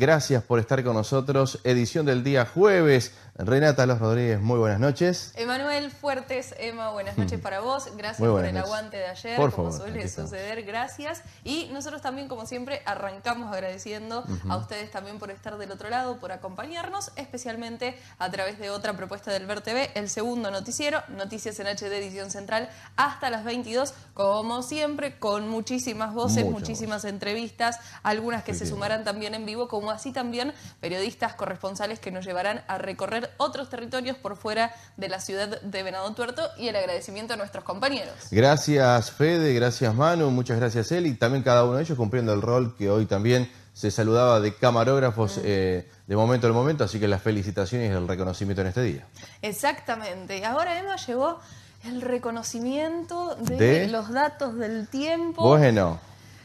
gracias por estar con nosotros. Edición del día jueves. Renata Los Rodríguez, muy buenas noches. Emanuel Fuertes, Emma, buenas noches mm. para vos. Gracias por el aguante de ayer, como suele suceder, gracias. Y nosotros también, como siempre, arrancamos agradeciendo a ustedes también por estar del otro lado, por acompañarnos, especialmente a través de otra propuesta del Ver TV, el segundo noticiero, Noticias en HD Edición Central, hasta las 22, como siempre, con muchísimas voces, muchísimas entrevistas, algunas que se sumarán también en vivo, como así también periodistas corresponsales que nos llevarán a recorrer otros territorios por fuera de la ciudad de Venado Tuerto y el agradecimiento a nuestros compañeros. Gracias Fede, gracias Manu, muchas gracias Eli, también cada uno de ellos cumpliendo el rol que hoy también se saludaba de camarógrafos mm. eh, de momento al momento, así que las felicitaciones y el reconocimiento en este día. Exactamente, ahora Emma llegó el reconocimiento de, los datos del tiempo. Bueno.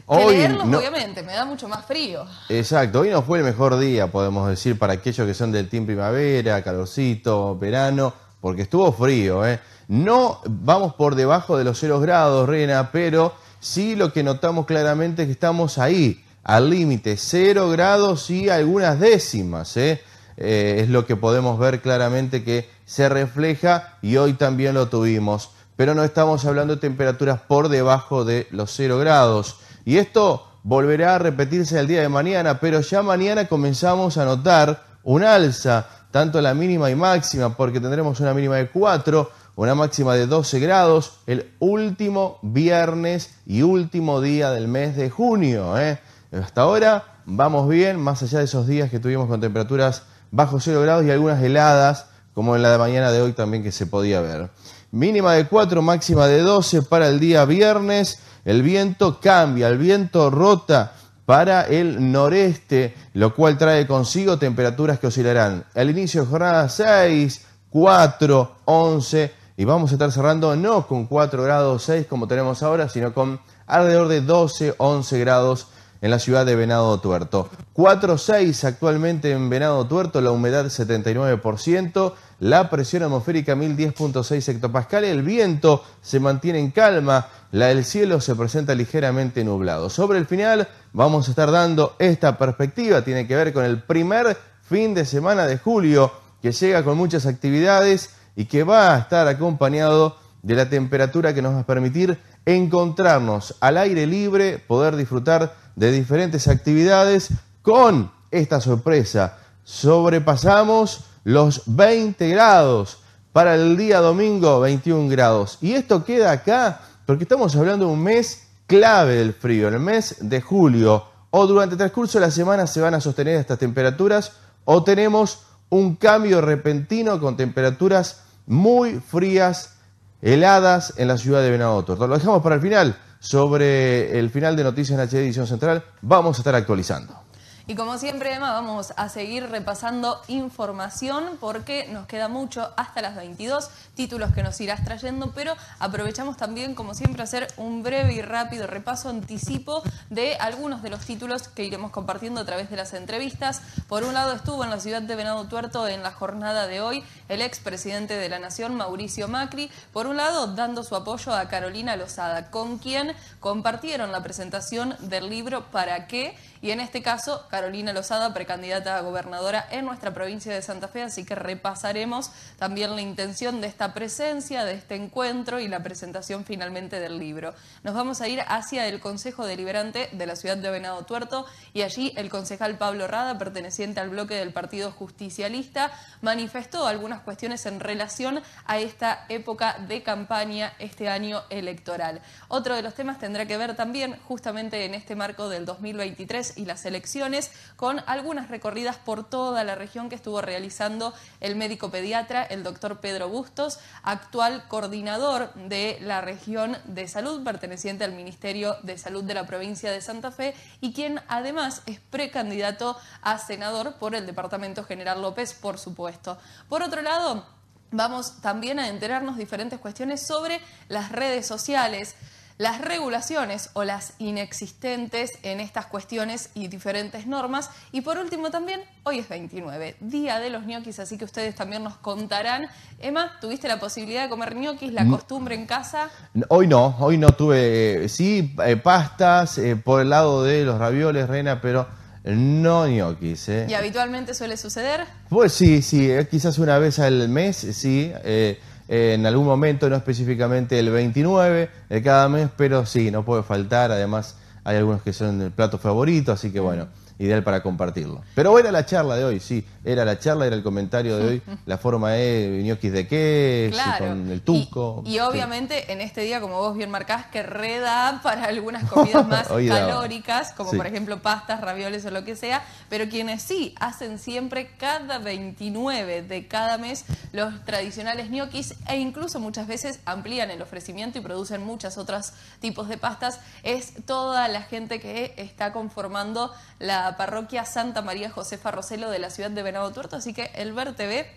Hoy obviamente, me da mucho más frío. Exacto, hoy no fue el mejor día, podemos decir, para aquellos que son del team primavera, calorcito, verano, porque estuvo frío. ¿eh? No vamos por debajo de los 0 grados, Rena, pero sí lo que notamos claramente es que estamos ahí, al límite, 0 grados y algunas décimas. ¿eh? Eh, es lo que podemos ver claramente que se refleja y hoy también lo tuvimos. Pero no estamos hablando de temperaturas por debajo de los 0 grados. Y esto volverá a repetirse el día de mañana, pero ya mañana comenzamos a notar un alza, tanto la mínima y máxima, porque tendremos una mínima de 4, una máxima de 12 grados, el último viernes y último día del mes de junio. ¿eh? Hasta ahora vamos bien, más allá de esos días que tuvimos con temperaturas bajo 0 grados y algunas heladas, como en la de mañana de hoy también que se podía ver. Mínima de 4, máxima de 12 para el día viernes el viento cambia, el viento rota para el noreste, lo cual trae consigo temperaturas que oscilarán al inicio de jornada 6, 4, 11 y vamos a estar cerrando no con 4 grados 6 como tenemos ahora, sino con alrededor de 12, 11 grados en la ciudad de Venado Tuerto. 4,6 actualmente en Venado Tuerto, la humedad 79%, la presión atmosférica 1010.6 hectopascales, el viento se mantiene en calma, la del cielo se presenta ligeramente nublado. Sobre el final vamos a estar dando esta perspectiva, tiene que ver con el primer fin de semana de julio, que llega con muchas actividades y que va a estar acompañado de la temperatura que nos va a permitir encontrarnos al aire libre, poder disfrutar de diferentes actividades con esta sorpresa. Sobrepasamos los 20 grados. Para el día domingo, 21 grados. Y esto queda acá porque estamos hablando de un mes clave del frío, el mes de julio. O durante el transcurso de la semana se van a sostener estas temperaturas o tenemos un cambio repentino con temperaturas muy frías, heladas en la ciudad de Venado Tuerto. Lo dejamos para el final. Sobre el final de Noticias en HD Edición Central vamos a estar actualizando. Y como siempre, Emma, vamos a seguir repasando información porque nos queda mucho hasta las 22, títulos que nos irás trayendo, pero aprovechamos también, como siempre, hacer un breve y rápido repaso, anticipo de algunos de los títulos que iremos compartiendo a través de las entrevistas. Por un lado, estuvo en la ciudad de Venado Tuerto en la jornada de hoy el expresidente de la Nación, Mauricio Macri, por un lado, dando su apoyo a Carolina Lozada, con quien compartieron la presentación del libro ¿Para qué? Y en este caso, Carolina Lozada, precandidata a gobernadora en nuestra provincia de Santa Fe, así que repasaremos también la intención de esta presencia, de este encuentro y la presentación finalmente del libro. Nos vamos a ir hacia el Consejo Deliberante de la ciudad de Venado Tuerto y allí el concejal Pablo Rada, perteneciente al bloque del Partido Justicialista, manifestó algunas cuestiones en relación a esta época de campaña, este año electoral. Otro de los temas tendrá que ver también justamente en este marco del 2023 y las elecciones con algunas recorridas por toda la región que estuvo realizando el médico pediatra, el doctor Pedro Bustos, actual coordinador de la región de salud perteneciente al Ministerio de Salud de la provincia de Santa Fe y quien además es precandidato a senador por el Departamento General López, por supuesto. Por otro lado, vamos también a enterarnos diferentes cuestiones sobre las redes sociales las regulaciones o las inexistentes en estas cuestiones y diferentes normas. Y por último también, hoy es 29, Día de los ñoquis, así que ustedes también nos contarán. Emma, ¿tuviste la posibilidad de comer ñoquis, la costumbre en casa? Hoy no, hoy no tuve, sí, eh, pastas eh, por el lado de los ravioles, Rena, pero no ñoquis. ¿eh? ¿Y habitualmente suele suceder? Pues sí, sí, eh, quizás una vez al mes, sí. Eh, en algún momento, no específicamente el 29 de cada mes, pero sí, no puede faltar. Además, hay algunos que son el plato favorito, así que bueno ideal para compartirlo. Pero era la charla de hoy, sí, era la charla, era el comentario de hoy, la forma de ñoquis de qué, con el tuco. Y, obviamente en este día, como vos bien marcás, que reda para algunas comidas más calóricas, como por ejemplo pastas, ravioles o lo que sea, pero quienes sí hacen siempre cada 29 de cada mes los tradicionales ñoquis e incluso muchas veces amplían el ofrecimiento y producen muchos otros tipos de pastas, es toda la gente que está conformando la parroquia Santa María Josefa Roselo de la ciudad de Venado Tuerto, así que el Ver TV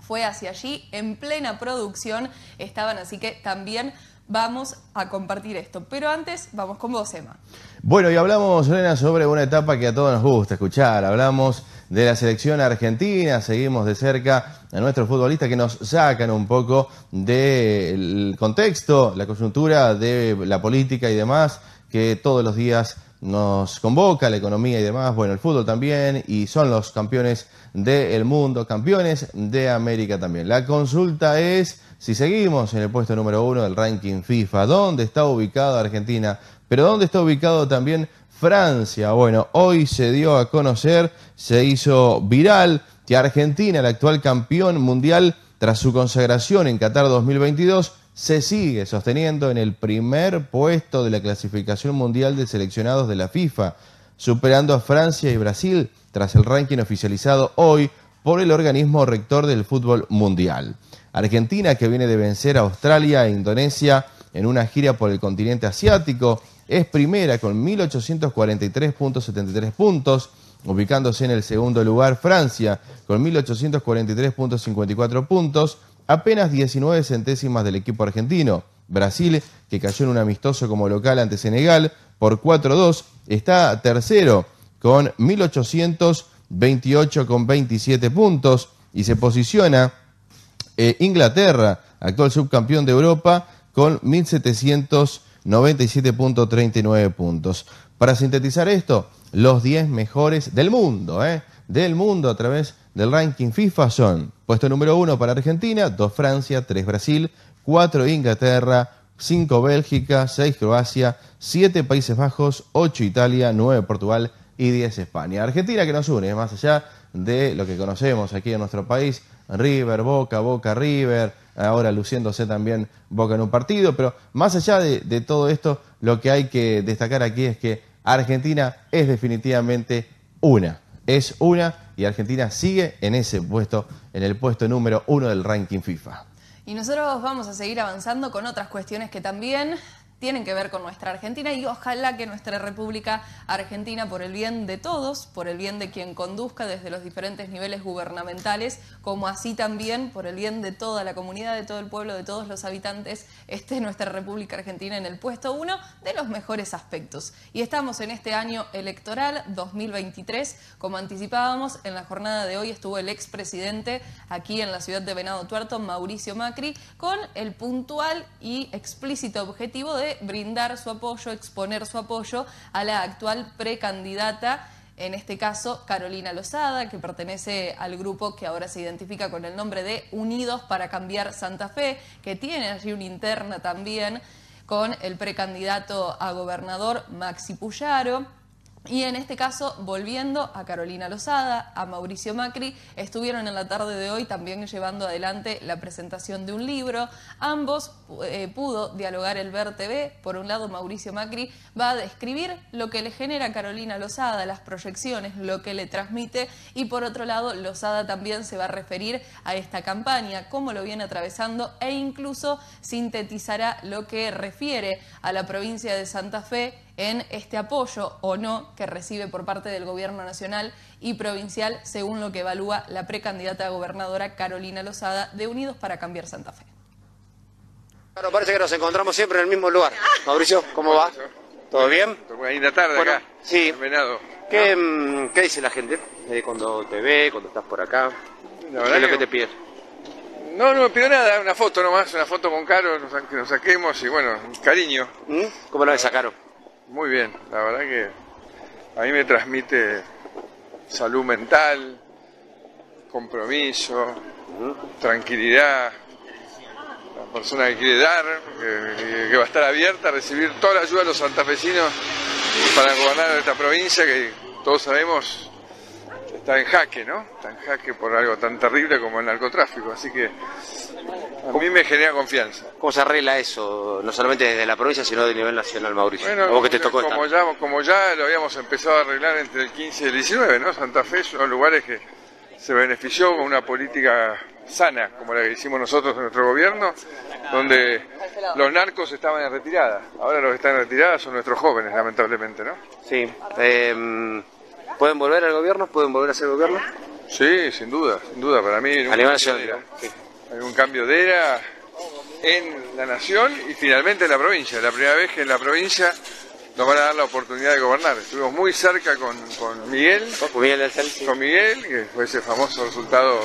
fue hacia allí en plena producción, estaban así que también vamos a compartir esto. Pero antes, vamos con vos, Emma. Bueno, y hablamos, Elena, sobre una etapa que a todos nos gusta escuchar. Hablamos de la selección argentina, seguimos de cerca a nuestros futbolistas que nos sacan un poco del contexto, la coyuntura de la política y demás, que todos los días nos convoca, la economía y demás, bueno, el fútbol también, y son los campeones del mundo, campeones de América también. La consulta es si seguimos en el puesto número uno del ranking FIFA, ¿dónde está ubicado Argentina? Pero ¿dónde está ubicado también Francia? Bueno, hoy se dio a conocer, se hizo viral que Argentina, el actual campeón mundial, tras su consagración en Qatar 2022, se sigue sosteniendo en el primer puesto de la clasificación mundial de seleccionados de la FIFA, superando a Francia y Brasil tras el ranking oficializado hoy por el organismo rector del fútbol mundial. Argentina, que viene de vencer a Australia e Indonesia en una gira por el continente asiático, es primera con 1.843.73 puntos, ubicándose en el segundo lugar Francia con 1.843.54 puntos, apenas 19 centésimas del equipo argentino. Brasil, que cayó en un amistoso como local ante Senegal por 4-2, está tercero con 1.828,27 puntos y se posiciona eh, Inglaterra, actual subcampeón de Europa, con 1.797.39 puntos. Para sintetizar esto, los 10 mejores del mundo, ¿eh? del mundo a través del ranking FIFA son puesto número 1 para Argentina, 2 Francia, 3 Brasil, 4 Inglaterra, 5 Bélgica, 6 Croacia, 7 Países Bajos, 8 Italia, 9 Portugal y 10 España. Argentina que nos une, más allá de lo que conocemos aquí en nuestro país, River, Boca, Boca, River, ahora luciéndose también Boca en un partido, pero más allá de, de todo esto, lo que hay que destacar aquí es que Argentina es definitivamente una es una y Argentina sigue en ese puesto, en el puesto número uno del ranking FIFA. Y nosotros vamos a seguir avanzando con otras cuestiones que también tienen que ver con nuestra Argentina y ojalá que nuestra República Argentina, por el bien de todos, por el bien de quien conduzca desde los diferentes niveles gubernamentales, como así también por el bien de toda la comunidad, de todo el pueblo, de todos los habitantes, esté nuestra República Argentina en el puesto uno de los mejores aspectos. Y estamos en este año electoral 2023, como anticipábamos, en la jornada de hoy estuvo el expresidente aquí en la ciudad de Venado Tuerto, Mauricio Macri, con el puntual y explícito objetivo de brindar su apoyo, exponer su apoyo a la actual precandidata en este caso Carolina Lozada, que pertenece al grupo que ahora se identifica con el nombre de Unidos para Cambiar Santa Fe, que tiene allí una interna también con el precandidato a gobernador Maxi Puyaro. Y en este caso, volviendo a Carolina Lozada, a Mauricio Macri, estuvieron en la tarde de hoy también llevando adelante la presentación de un libro. Ambos eh, pudo dialogar el Ver TV. Por un lado, Mauricio Macri va a describir lo que le genera Carolina Lozada, las proyecciones, lo que le transmite. Y por otro lado, Lozada también se va a referir a esta campaña, cómo lo viene atravesando e incluso sintetizará lo que refiere a la provincia de Santa Fe en este apoyo o no que recibe por parte del Gobierno Nacional y Provincial, según lo que evalúa la precandidata a gobernadora Carolina Lozada de Unidos para Cambiar Santa Fe. Claro, parece que nos encontramos siempre en el mismo lugar. Mauricio, ¿cómo va? ¿Todo bien? Buena linda tarde acá. Sí. ¿Qué, mm, ¿Qué, dice la gente eh, cuando te ve, cuando estás por acá? ¿Qué es lo que te pide? No, no me pido nada, una foto nomás, una foto con Caro, que nos saquemos y bueno, cariño. ¿Mm? ¿Cómo la ves a Caro? Muy bien, la verdad que a mí me transmite salud mental, compromiso, tranquilidad. La persona que quiere dar, que, que va a estar abierta a recibir toda la ayuda de los santafesinos para gobernar esta provincia que todos sabemos está en jaque, ¿no? Está en jaque por algo tan terrible como el narcotráfico. Así que a mí me genera confianza. ¿Cómo se arregla eso? No solamente desde la provincia, sino de nivel nacional, Mauricio. Bueno, ¿A vos que te tocó como estar? ya, como ya lo habíamos empezado a arreglar entre el 15 y el 19, ¿no? Santa Fe son lugares que se benefició con una política sana, como la que hicimos nosotros en nuestro gobierno, donde los narcos estaban en retirada. Ahora los que están en retirada son nuestros jóvenes, lamentablemente, ¿no? Sí. Eh, ¿Pueden volver al gobierno? ¿Pueden volver a ser gobierno? Sí, sin duda, sin duda. Para mí hay un, cambio de era. Hay un cambio de era en la nación y finalmente en la provincia. La primera vez que en la provincia nos van a dar la oportunidad de gobernar. Estuvimos muy cerca con, con Miguel, Con Miguel sí. con Miguel, que fue ese famoso resultado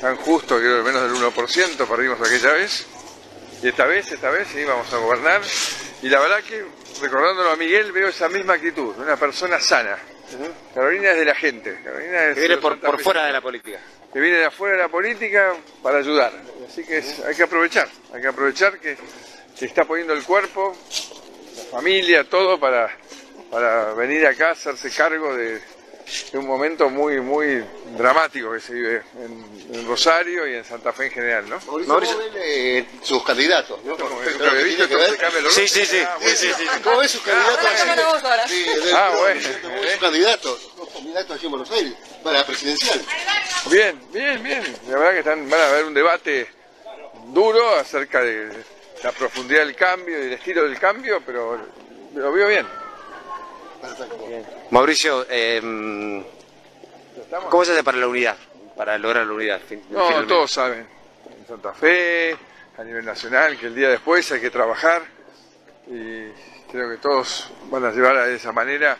tan justo, creo que menos del 1%, perdimos aquella vez. Y esta vez, esta vez sí vamos a gobernar. Y la verdad que, recordándolo a Miguel, veo esa misma actitud, una persona sana. Carolina es de la gente. Carolina es Que viene por, por fuera de la política. que viene de afuera de la política para ayudar. Así que es- hay que aprovechar, hay que aprovechar que se está poniendo el cuerpo, la familia, todo para, para venir acá a hacerse cargo de, de un momento muy, muy dramático que se vive en, en Rosario y en Santa Fe en general, ¿no? Mauricio, Mauricio. ¿cómo ven eh, sus candidatos? el Sí, sí, sí. Ah, sí, sí, sí. ¿Cómo ven sus candidatos? Ah. Sí, del- Ah, no, bueno. ¿Cómo ven sus candidatos? Los candidatos aquí en Buenos Aires para la presidencial. Bien, bien, bien. La verdad que están, van a haber un debate duro acerca de la profundidad del cambio y el estilo del cambio, pero lo veo bien. Mauricio, eh, Estamos- ¿cómo se hace para la unidad? Para lograr la unidad. fin- No, finalmente. todos saben, en Santa Fe, a nivel nacional, que el día después hay que trabajar y creo que todos van a llevar a esa manera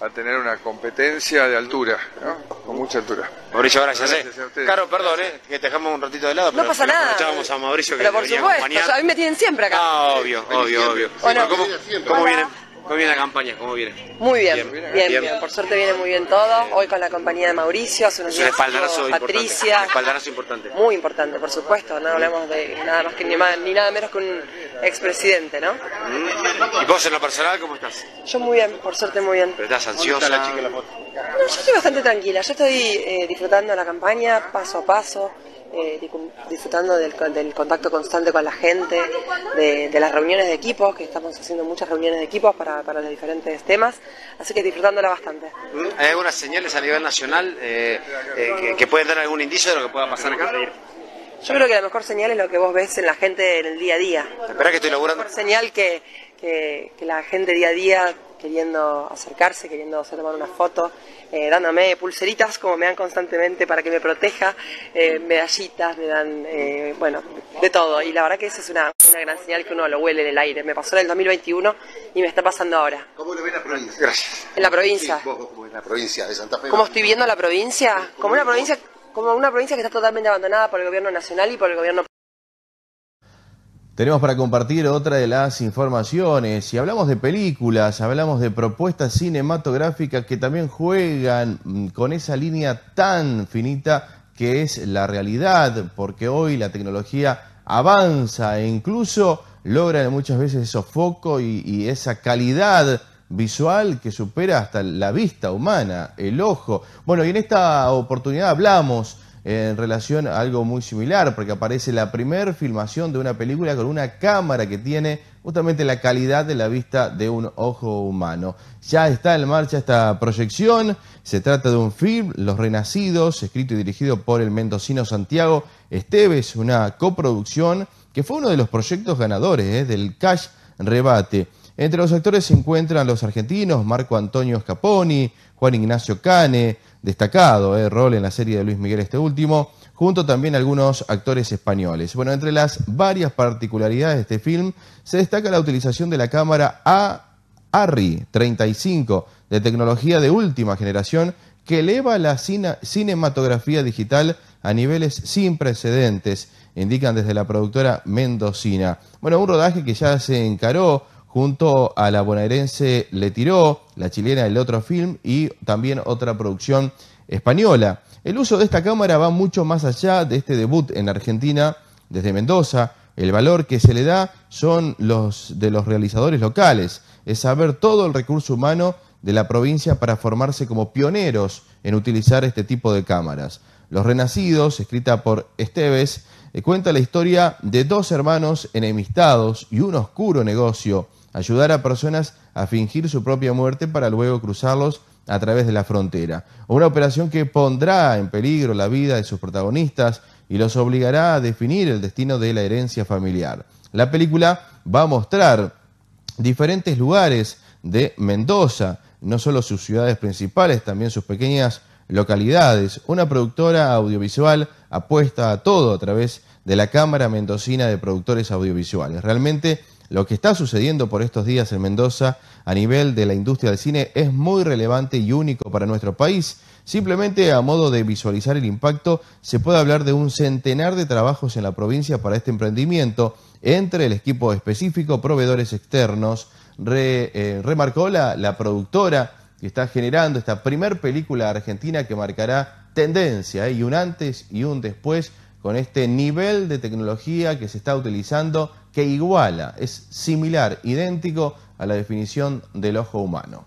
a tener una competencia de altura, ¿no? con mucha altura. Mauricio, gracias. Gracias eh. a. Caro, perdón, eh, que te dejamos un ratito de lado. No pero- pasa pero nada. aprovechábamos a Mauricio que Pero por supuesto, acompañar. a mí me tienen siempre acá. Ah, obvio, obvio, obvio. Bueno. ¿Cómo, cómo Hola. ¿Cómo viene la campaña? ¿Cómo viene? Muy bien, Bien, bien, bien. bien, Por suerte viene muy bien todo. Hoy con la compañía de Mauricio, hace unos Es un días espaldarazo. Patricia. Un espaldarazo importante. Muy importante, por supuesto. No hablamos de nada más que ni, más, ni nada menos que un expresidente, ¿no? Mm. ¿Y vos en lo personal cómo estás? Yo muy bien, por suerte muy bien. ¿Pero estás ansiosa? No, yo estoy bastante tranquila. Yo estoy eh, disfrutando la campaña paso a paso, eh, disfrutando del, con- del contacto constante con la gente, de, de las reuniones de equipos, que estamos haciendo muchas reuniones de equipos para, para los diferentes temas. Así que disfrutándola bastante. ¿Mm? ¿Hay algunas señales a nivel nacional eh, eh, que, que pueden dar algún indicio de lo que pueda pasar acá? Yo creo que la mejor señal es lo que vos ves en la gente en el día a día. Espera que estoy La laburando. mejor señal que, que, que la gente día a día queriendo acercarse, queriendo hacer tomar una foto, eh, dándome pulseritas como me dan constantemente para que me proteja, eh, medallitas, me dan, eh, bueno, de todo. Y la verdad que esa es una, una gran señal que uno lo huele en el aire. Me pasó en el 2021 y me está pasando ahora. ¿Cómo lo ven la provincia? Gracias. En la provincia. Sí, vos, vos, vos en la provincia de Santa Fe. ¿Cómo estoy viendo la provincia? Como una provincia, como una provincia que está totalmente abandonada por el gobierno nacional y por el gobierno Tenemos para compartir otra de las informaciones. Si hablamos de películas, hablamos de propuestas cinematográficas que también juegan mm, con esa línea tan finita que es la realidad, porque hoy la tecnología avanza e incluso logra muchas veces esos focos y, y esa calidad visual que supera hasta la vista humana, el ojo. Bueno, y en esta oportunidad hablamos en relación a algo muy similar, porque aparece la primer filmación de una película con una cámara que tiene justamente la calidad de la vista de un ojo humano. Ya está en marcha esta proyección, se trata de un film, Los Renacidos, escrito y dirigido por el mendocino Santiago Esteves, una coproducción que fue uno de los proyectos ganadores eh, del Cash Rebate. Entre los actores se encuentran los argentinos Marco Antonio Scaponi, Juan Ignacio Cane, destacado eh, rol en la serie de Luis Miguel este último, junto también a algunos actores españoles. Bueno, entre las varias particularidades de este film se destaca la utilización de la cámara ARRI 35 de tecnología de última generación que eleva la cine- cinematografía digital a niveles sin precedentes, indican desde la productora mendocina. Bueno, un rodaje que ya se encaró junto a la bonaerense Le Tiró, la chilena El Otro Film y también otra producción española. El uso de esta cámara va mucho más allá de este debut en Argentina desde Mendoza. El valor que se le da son los de los realizadores locales, es saber todo el recurso humano de la provincia para formarse como pioneros en utilizar este tipo de cámaras. Los Renacidos, escrita por Esteves, eh, cuenta la historia de dos hermanos enemistados y un oscuro negocio, ayudar a personas a fingir su propia muerte para luego cruzarlos a través de la frontera. Una operación que pondrá en peligro la vida de sus protagonistas y los obligará a definir el destino de la herencia familiar. La película va a mostrar diferentes lugares de Mendoza, no solo sus ciudades principales, también sus pequeñas localidades. Una productora audiovisual apuesta a todo a través de la Cámara Mendocina de Productores Audiovisuales. Realmente lo que está sucediendo por estos días en Mendoza a nivel de la industria del cine es muy relevante y único para nuestro país. Simplemente a modo de visualizar el impacto, se puede hablar de un centenar de trabajos en la provincia para este emprendimiento entre el equipo específico, proveedores externos. Eh, remarcó la, productora que está generando esta primer película argentina que marcará tendencia ¿eh? y un antes y un después con este nivel de tecnología que se está utilizando que iguala, es similar, idéntico a la definición del ojo humano.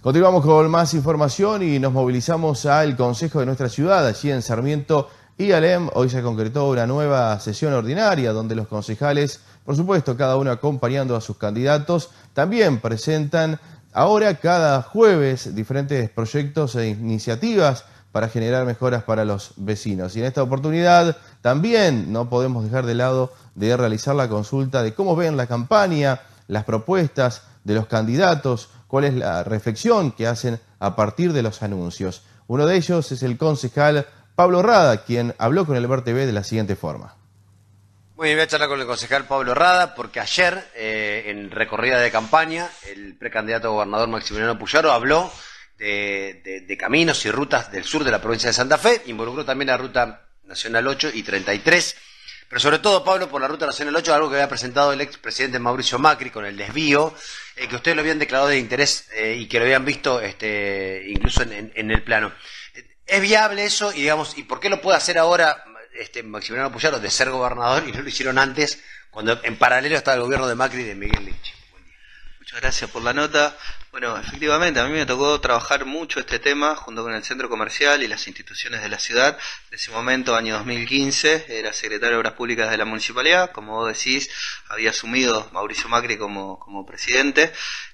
Continuamos con más información y nos movilizamos al Consejo de nuestra ciudad, allí en Sarmiento y Alem. Hoy se concretó una nueva sesión ordinaria donde los concejales, por supuesto, cada uno acompañando a sus candidatos, también presentan ahora cada jueves diferentes proyectos e iniciativas para generar mejoras para los vecinos. Y en esta oportunidad también no podemos dejar de lado de realizar la consulta de cómo ven la campaña, las propuestas de los candidatos, cuál es la reflexión que hacen a partir de los anuncios. Uno de ellos es el concejal Pablo Rada, quien habló con el TV de la siguiente forma. Muy bien, voy a charlar con el concejal Pablo Rada, porque ayer, eh, en recorrida de campaña, el precandidato gobernador Maximiliano Puyaro habló de, caminos y rutas del sur de la provincia de Santa Fe, involucró también la ruta nacional 8 y 33, pero sobre todo, Pablo, por la ruta nacional 8, algo que había presentado el expresidente Mauricio Macri con el desvío, eh, que ustedes lo habían declarado de interés eh, y que lo habían visto este, incluso en el plano. ¿Es viable eso? Y digamos, ¿y por qué lo puede hacer ahora este Maximiliano Puyaro de ser gobernador y no lo hicieron antes, cuando en paralelo está el gobierno de Macri y de Miguel Lynch? Muchas gracias por la nota. Bueno, efectivamente, a mí me tocó trabajar mucho este tema junto con el centro comercial y las instituciones de la ciudad. En ese momento, año 2015, era secretario de Obras Públicas de la municipalidad. Como vos decís, había asumido Mauricio Macri como, como presidente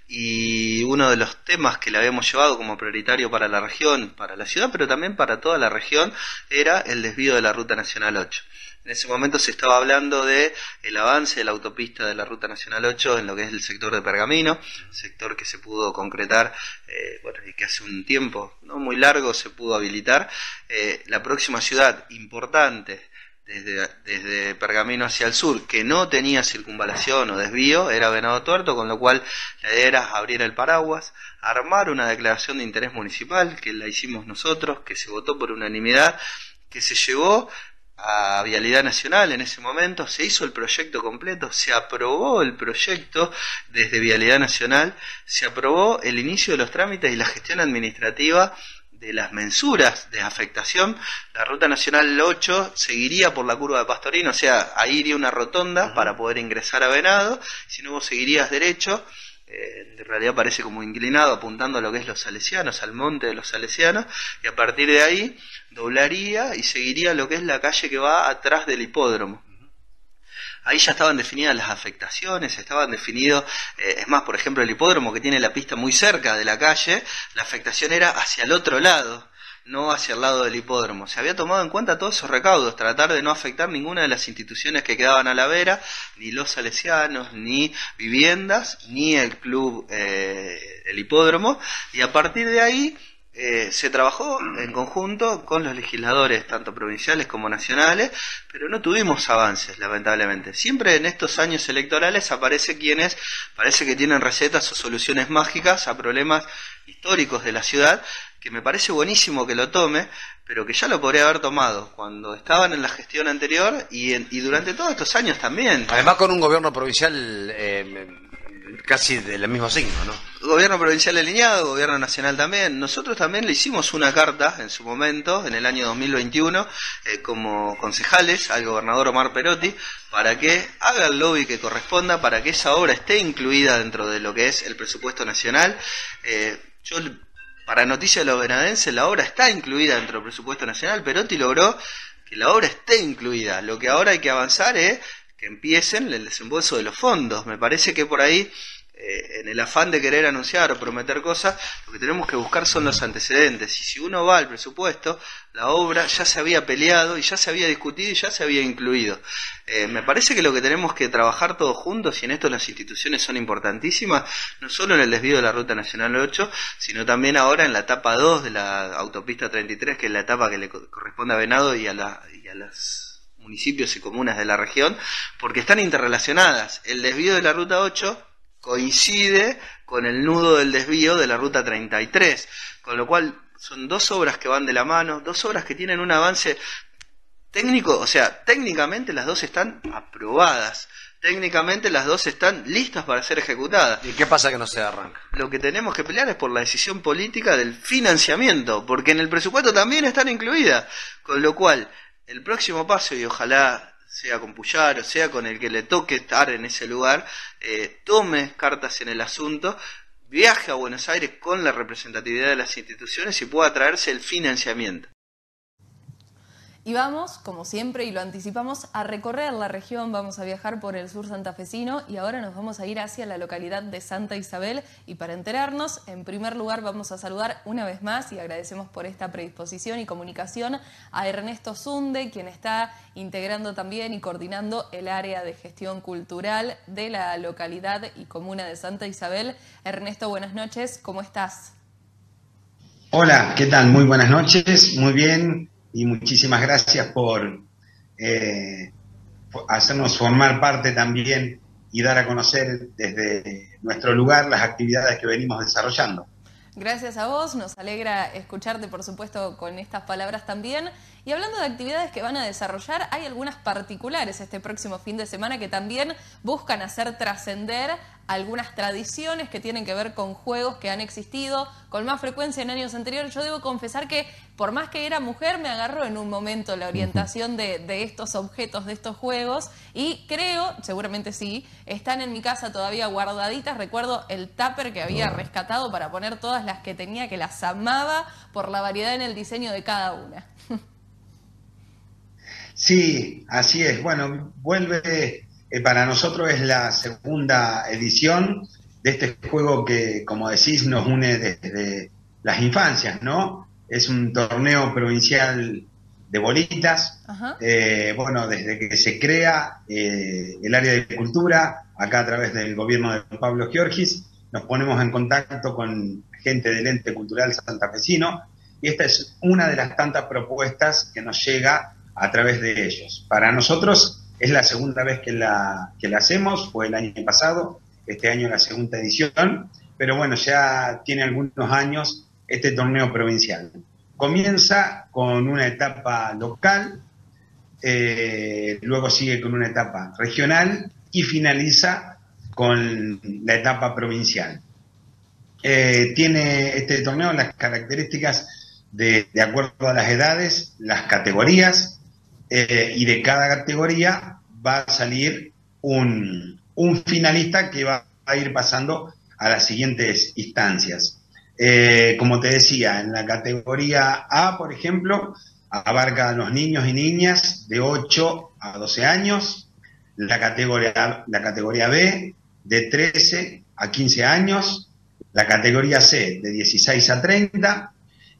y uno de los temas que le habíamos llevado como prioritario para la región, para la ciudad, pero también para toda la región, era el desvío de la Ruta Nacional 8. En ese momento se estaba hablando de el avance de la autopista de la Ruta Nacional 8 en lo que es el sector de Pergamino, sector que se pudo concretar, eh, bueno, y que hace un tiempo no muy largo se pudo habilitar. Eh, la próxima ciudad importante desde, Pergamino hacia el sur, que no tenía circunvalación o desvío, era Venado Tuerto, con lo cual la idea era abrir el paraguas, armar una declaración de interés municipal, que la hicimos nosotros, que se votó por unanimidad, que se llevó a Vialidad Nacional en ese momento, se hizo el proyecto completo, se aprobó el proyecto desde Vialidad Nacional, se aprobó el inicio de los trámites y la gestión administrativa de las mensuras de afectación, la ruta nacional 8 seguiría por la curva de Pastorino, o sea, ahí iría una rotonda para poder ingresar a Venado, si no vos seguirías derecho, eh, en realidad parece como inclinado apuntando a lo que es los salesianos, al monte de los salesianos, y a partir de ahí doblaría y seguiría lo que es la calle que va atrás del hipódromo. Ahí ya estaban definidas las afectaciones, estaban definidos, eh, es más, por ejemplo, el hipódromo que tiene la pista muy cerca de la calle, la afectación era hacia el otro lado, no hacia el lado del hipódromo. Se había tomado en cuenta todos esos recaudos, tratar de no afectar ninguna de las instituciones que quedaban a la vera, ni los salesianos, ni viviendas, ni el club, eh, el hipódromo, y a partir de ahí eh, se trabajó en conjunto con los legisladores, tanto provinciales como nacionales, pero no tuvimos avances, lamentablemente. Siempre en estos años electorales aparece quienes parece que tienen recetas o soluciones mágicas a problemas históricos de la ciudad que me parece buenísimo que lo tome, pero que ya lo podría haber tomado cuando estaban en la gestión anterior y, y durante todos estos años también. Además con un gobierno provincial eh, casi del mismo signo, ¿no? Gobierno provincial alineado, gobierno nacional también. Nosotros también le hicimos una carta en su momento, en el año 2021, eh, como concejales al gobernador Omar Perotti, para que haga el lobby que corresponda, para que esa obra esté incluida dentro de lo que es el presupuesto nacional. Eh, yo para noticia de los venadenses, la obra está incluida dentro del presupuesto nacional. Perotti logró que la obra esté incluida. Lo que ahora hay que avanzar es que empiecen el desembolso de los fondos. Me parece que por ahí eh, en el afán de querer anunciar o prometer cosas, lo que tenemos que buscar son los antecedentes. Y si uno va al presupuesto, la obra ya se había peleado y ya se había discutido y ya se había incluido. Eh, me parece que lo que tenemos que trabajar todos juntos, y en esto las instituciones son importantísimas, no solo en el desvío de la Ruta Nacional 8, sino también ahora en la etapa 2 de la autopista 33, que es la etapa que le corresponde a Venado y a, la, municipios y comunas de la región, porque están interrelacionadas. El desvío de la Ruta 8 coincide con el nudo del desvío de la ruta 33, con lo cual son dos obras que van de la mano, dos obras que tienen un avance técnico, o sea, técnicamente las dos están aprobadas, técnicamente las dos están listas para ser ejecutadas. ¿Y qué pasa que no se arranca? Lo que tenemos que pelear es por la decisión política del financiamiento, porque en el presupuesto también están incluidas, con lo cual el próximo paso, y ojalá sea con Puyar o sea con el que le toque estar en ese lugar, eh, tome cartas en el asunto, viaje a Buenos Aires con la representatividad de las instituciones y pueda traerse el financiamiento. Y vamos, como siempre, y lo anticipamos, a recorrer la región, vamos a viajar por el sur santafesino y ahora nos vamos a ir hacia la localidad de Santa Isabel y para enterarnos, en primer lugar vamos a saludar una vez más y agradecemos por esta predisposición y comunicación a Ernesto Zunde, quien está integrando también y coordinando el área de gestión cultural de la localidad y comuna de Santa Isabel. Ernesto, buenas noches, ¿cómo estás? Hola, ¿qué tal? Muy buenas noches, muy bien y muchísimas gracias por, eh, hacernos formar parte también y dar a conocer desde nuestro lugar las actividades que venimos desarrollando. Gracias a vos, nos alegra escucharte por supuesto con estas palabras también. Y hablando de actividades que van a desarrollar, hay algunas particulares este próximo fin de semana que también buscan hacer trascender algunas tradiciones que tienen que ver con juegos que han existido con más frecuencia en años anteriores. Yo debo confesar que por más que era mujer, me agarró en un momento la orientación de, estos objetos, de estos juegos, y creo, seguramente sí, están en mi casa todavía guardaditas. Recuerdo el tupper que había rescatado para poner todas las que tenía, que las amaba por la variedad en el diseño de cada una. Sí, así es. Bueno, vuelve, eh, para nosotros es la segunda edición de este juego que, como decís, nos une desde las infancias, ¿no? Es un torneo provincial de bolitas. Eh, bueno, desde que se crea eh, el área de cultura, acá a través del gobierno de Pablo Giorgis, nos ponemos en contacto con gente del ente cultural santafesino y esta es una de las tantas propuestas que nos llega a través de ellos. Para nosotros es la segunda vez que la, que la hacemos, fue el año pasado, este año la segunda edición, pero bueno, ya tiene algunos años este torneo provincial. Comienza con una etapa local, eh, luego sigue con una etapa regional y finaliza con la etapa provincial. Eh, tiene este torneo las características de, de acuerdo a las edades, las categorías, eh, y de cada categoría va a salir un, finalista que va a ir pasando a las siguientes instancias. Eh, como te decía, en la categoría A, por ejemplo, abarca a los niños y niñas de 8 a 12 años, la categoría, la categoría B de 13 a 15 años, la categoría C de 16 a 30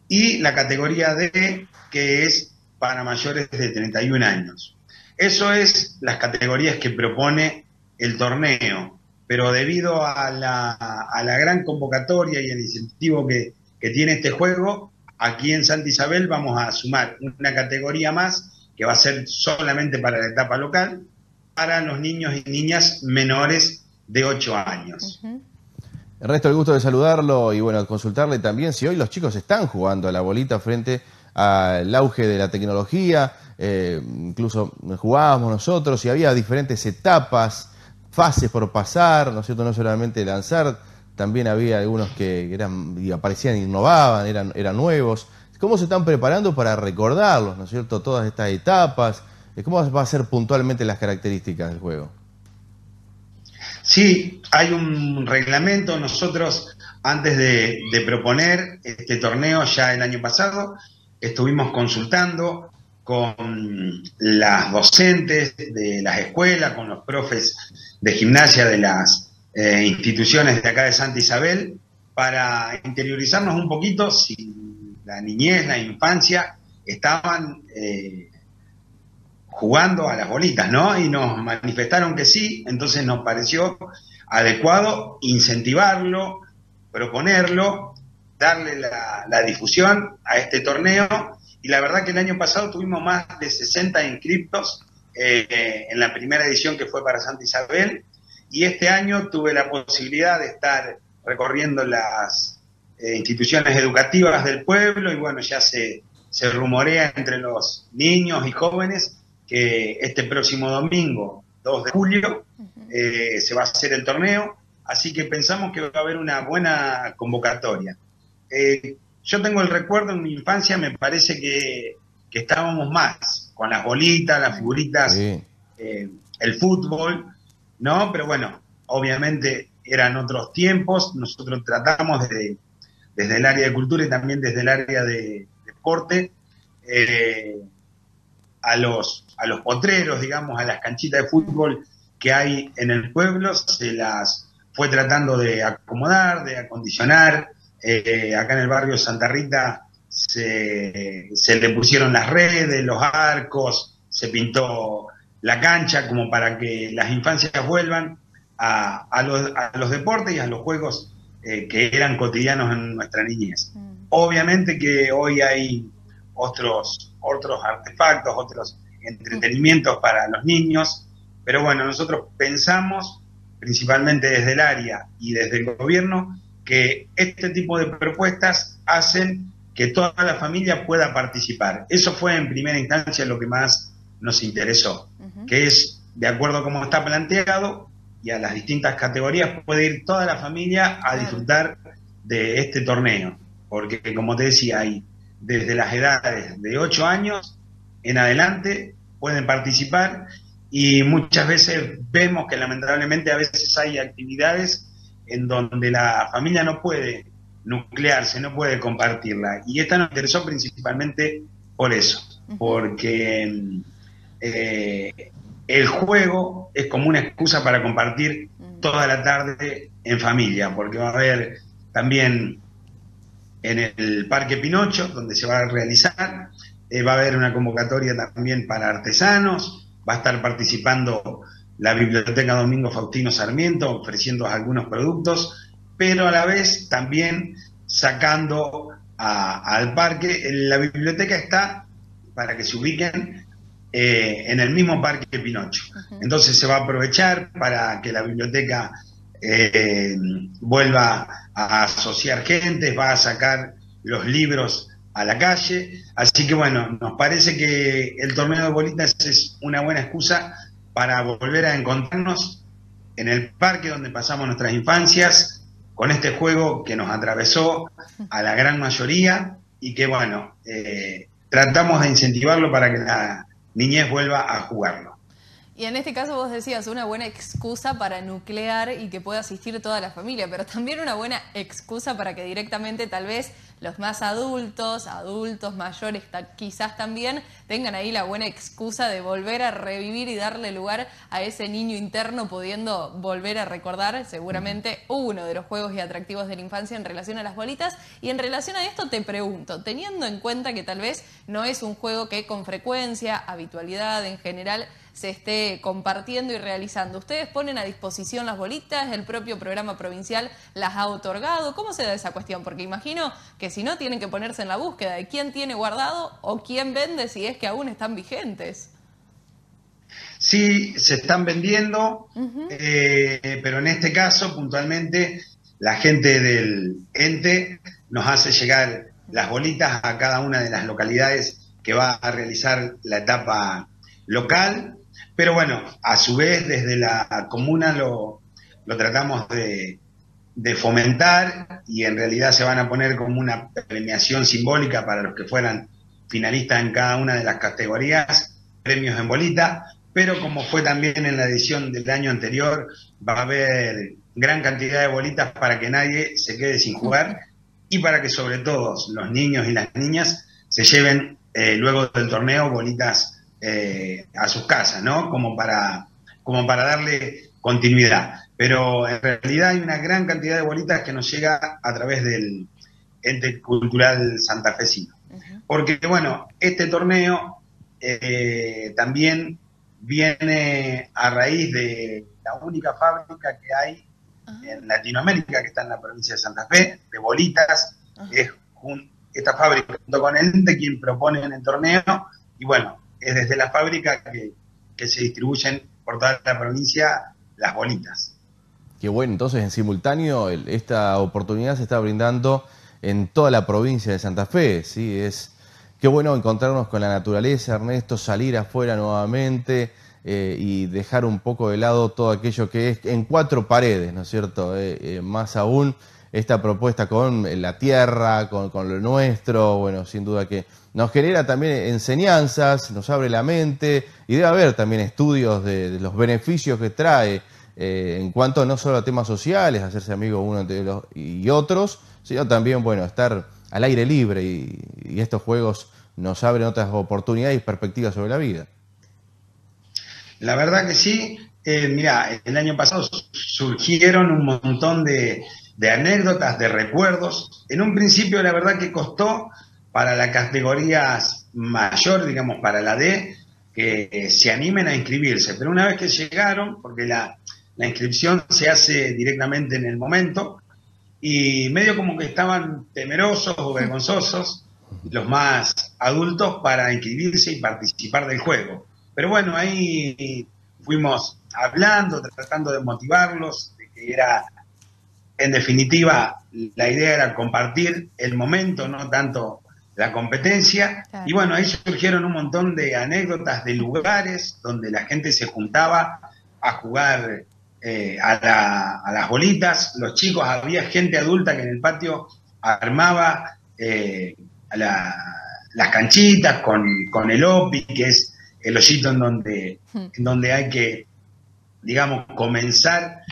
y la categoría D que es para mayores de 31 años. Eso es las categorías que propone el torneo, pero debido a la, a la gran convocatoria y el incentivo que, que tiene este juego, aquí en Santa Isabel vamos a sumar una categoría más que va a ser solamente para la etapa local, para los niños y niñas menores de 8 años. resto el gusto de saludarlo y bueno, consultarle también si hoy los chicos están jugando a la bolita frente al auge de la tecnología, eh, incluso jugábamos nosotros y había diferentes etapas, fases por pasar, ¿no es cierto? No solamente lanzar, también había algunos que eran, aparecían, innovaban, eran, eran nuevos. ¿Cómo se están preparando para recordarlos, ¿no es cierto? Todas estas etapas, ¿cómo va a ser puntualmente las características del juego? Sí, hay un reglamento. Nosotros, antes de, proponer este torneo ya el año pasado, estuvimos consultando con las docentes de las escuelas, con los profes de gimnasia de las eh, instituciones de acá de Santa Isabel, para interiorizarnos un poquito si la niñez, la infancia estaban eh, jugando a las bolitas, ¿no? Y nos manifestaron que sí, entonces nos pareció adecuado incentivarlo, proponerlo, darle la, difusión a este torneo. Y la verdad que el año pasado tuvimos más de 60 inscriptos eh, en la primera edición que fue para Santa Isabel. Y este año tuve la posibilidad de estar recorriendo las eh, instituciones educativas del pueblo y bueno, ya se, se rumorea entre los niños y jóvenes que este próximo domingo, 2 de julio, eh, se va a hacer el torneo, así que pensamos que va a haber una buena convocatoria. Eh, yo tengo el recuerdo en mi infancia, me parece que, estábamos más con las bolitas, las figuritas, eh, el fútbol, ¿no? Pero bueno, obviamente eran otros tiempos, nosotros tratamos desde, desde el área de cultura y también desde el área de deporte a los a los potreros, digamos, a las canchitas de fútbol que hay en el pueblo, se las fue tratando de acomodar, de acondicionar. Eh, acá en el barrio Santa Rita se, le pusieron las redes, los arcos, se pintó la cancha como para que las infancias vuelvan a, los, deportes y a los juegos eh, que eran cotidianos en nuestra niñez. Mm. Obviamente que hoy hay otros, otros artefactos, otros entretenimientos para los niños, pero bueno, nosotros pensamos, principalmente desde el área y desde el gobierno, que este tipo de propuestas hacen que toda la familia pueda participar. Eso fue en primera instancia lo que más nos interesó, que es, de acuerdo a cómo está planteado y a las distintas categorías, puede ir toda la familia a disfrutar de este torneo, porque como te decía, hay desde las edades de 8 años en adelante pueden participar y muchas veces vemos que lamentablemente a veces hay actividades en donde la familia no puede nuclearse, no puede compartirla. Y esta nos interesó principalmente por eso, porque eh, el juego es como una excusa para compartir toda la tarde en familia, porque va a haber también en el Parque Pinocho, donde se va a realizar, eh, va a haber una convocatoria también para artesanos, va a estar participando la Biblioteca Domingo Faustino Sarmiento ofreciendo algunos productos, pero a la vez también sacando al parque. La biblioteca está, para que se ubiquen, eh, en el mismo parque Pinocho. Entonces se va a aprovechar para que la biblioteca eh, vuelva a asociar gente, va a sacar los libros a la calle. Así que bueno, nos parece que el torneo de bolitas es una buena excusa para volver a encontrarnos en el parque donde pasamos nuestras infancias, con este juego que nos atravesó a la gran mayoría y que bueno, eh, tratamos de incentivarlo para que la niñez vuelva a jugarlo. Y en este caso vos decías una buena excusa para nuclear y que pueda asistir toda la familia, pero también una buena excusa para que directamente tal vez los más adultos, adultos mayores quizás también, tengan ahí la buena excusa de volver a revivir y darle lugar a ese niño interno pudiendo volver a recordar seguramente uno de los juegos y atractivos de la infancia en relación a las bolitas. Y en relación a esto te pregunto, teniendo en cuenta que tal vez no es un juego que con frecuencia, habitualidad en general, se esté compartiendo y realizando. ¿Ustedes ponen a disposición las bolitas? ¿El propio programa provincial las ha otorgado? ¿Cómo se da esa cuestión? Porque imagino que si no, tienen que ponerse en la búsqueda de quién tiene guardado o quién vende si es que aún están vigentes. Sí, se están vendiendo, eh, pero en este caso, puntualmente, la gente del ente nos hace llegar las bolitas a cada una de las localidades que va a realizar la etapa local, pero bueno, a su vez desde la comuna lo, tratamos de, de fomentar y en realidad se van a poner como una premiación simbólica para los que fueran finalistas en cada una de las categorías, premios en bolita, pero como fue también en la edición del año anterior, va a haber gran cantidad de bolitas para que nadie se quede sin jugar y para que sobre todo los niños y las niñas se lleven eh, luego del torneo bolitas eh, a sus casas, ¿no? Como para, como para darle continuidad. Pero en realidad hay una gran cantidad de bolitas que nos llega a través del ente cultural santafesino. Porque, bueno, este torneo eh, también viene a raíz de la única fábrica que hay en Latinoamérica, que está en la provincia de Santa Fe, de bolitas. Es esta fábrica junto con el ente quien propone en el torneo. Y bueno, es desde la fábrica que, que se distribuyen por toda la provincia las bolitas. Qué bueno, entonces en simultáneo esta oportunidad se está brindando en toda la provincia de Santa Fe, ¿sí? Es, qué bueno encontrarnos con la naturaleza, Ernesto, salir afuera nuevamente eh, y dejar un poco de lado todo aquello que es en cuatro paredes, ¿no es cierto? Eh, eh, más aún esta propuesta con la tierra, con, lo nuestro, bueno, sin duda que nos genera también enseñanzas, nos abre la mente y debe haber también estudios de los beneficios que trae en cuanto no solo a temas sociales, hacerse amigo uno entre los y otros, sino también, bueno, estar al aire libre y, estos juegos nos abren otras oportunidades y perspectivas sobre la vida. La verdad que sí. Eh, mira, el año pasado surgieron un montón de, anécdotas, de recuerdos. En un principio, la verdad que costó para las categorías mayor, digamos, para la D, que se animen a inscribirse. Pero una vez que llegaron, porque la, la inscripción se hace directamente en el momento y medio como que estaban temerosos o vergonzosos los más adultos para inscribirse y participar del juego. Pero bueno, ahí fuimos hablando, tratando de motivarlos, de que era, en definitiva, la idea era compartir el momento, no tanto la competencia. Y bueno, ahí surgieron un montón de anécdotas de lugares donde la gente se juntaba a jugar eh, a, las bolitas, los chicos, había gente adulta que en el patio armaba eh, las canchitas con, el OPI, que es el hoyito en donde, en donde hay que, digamos, comenzar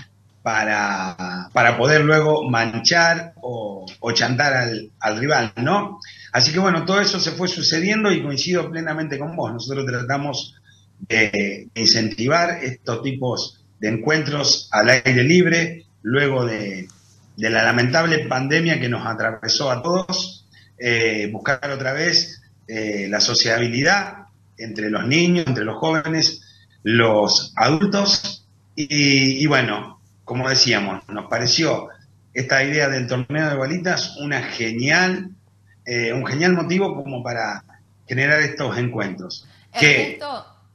para, para poder luego manchar o, chantar al, al, rival, ¿no? Así que bueno, todo eso se fue sucediendo y coincido plenamente con vos. Nosotros tratamos de incentivar estos tipos de encuentros al aire libre, luego de, la lamentable pandemia que nos atravesó a todos, eh, buscar otra vez eh, la sociabilidad entre los niños, entre los jóvenes, los adultos, y, bueno, como decíamos, nos pareció esta idea del torneo de bolitas una genial, eh, un genial motivo como para generar estos encuentros. Que,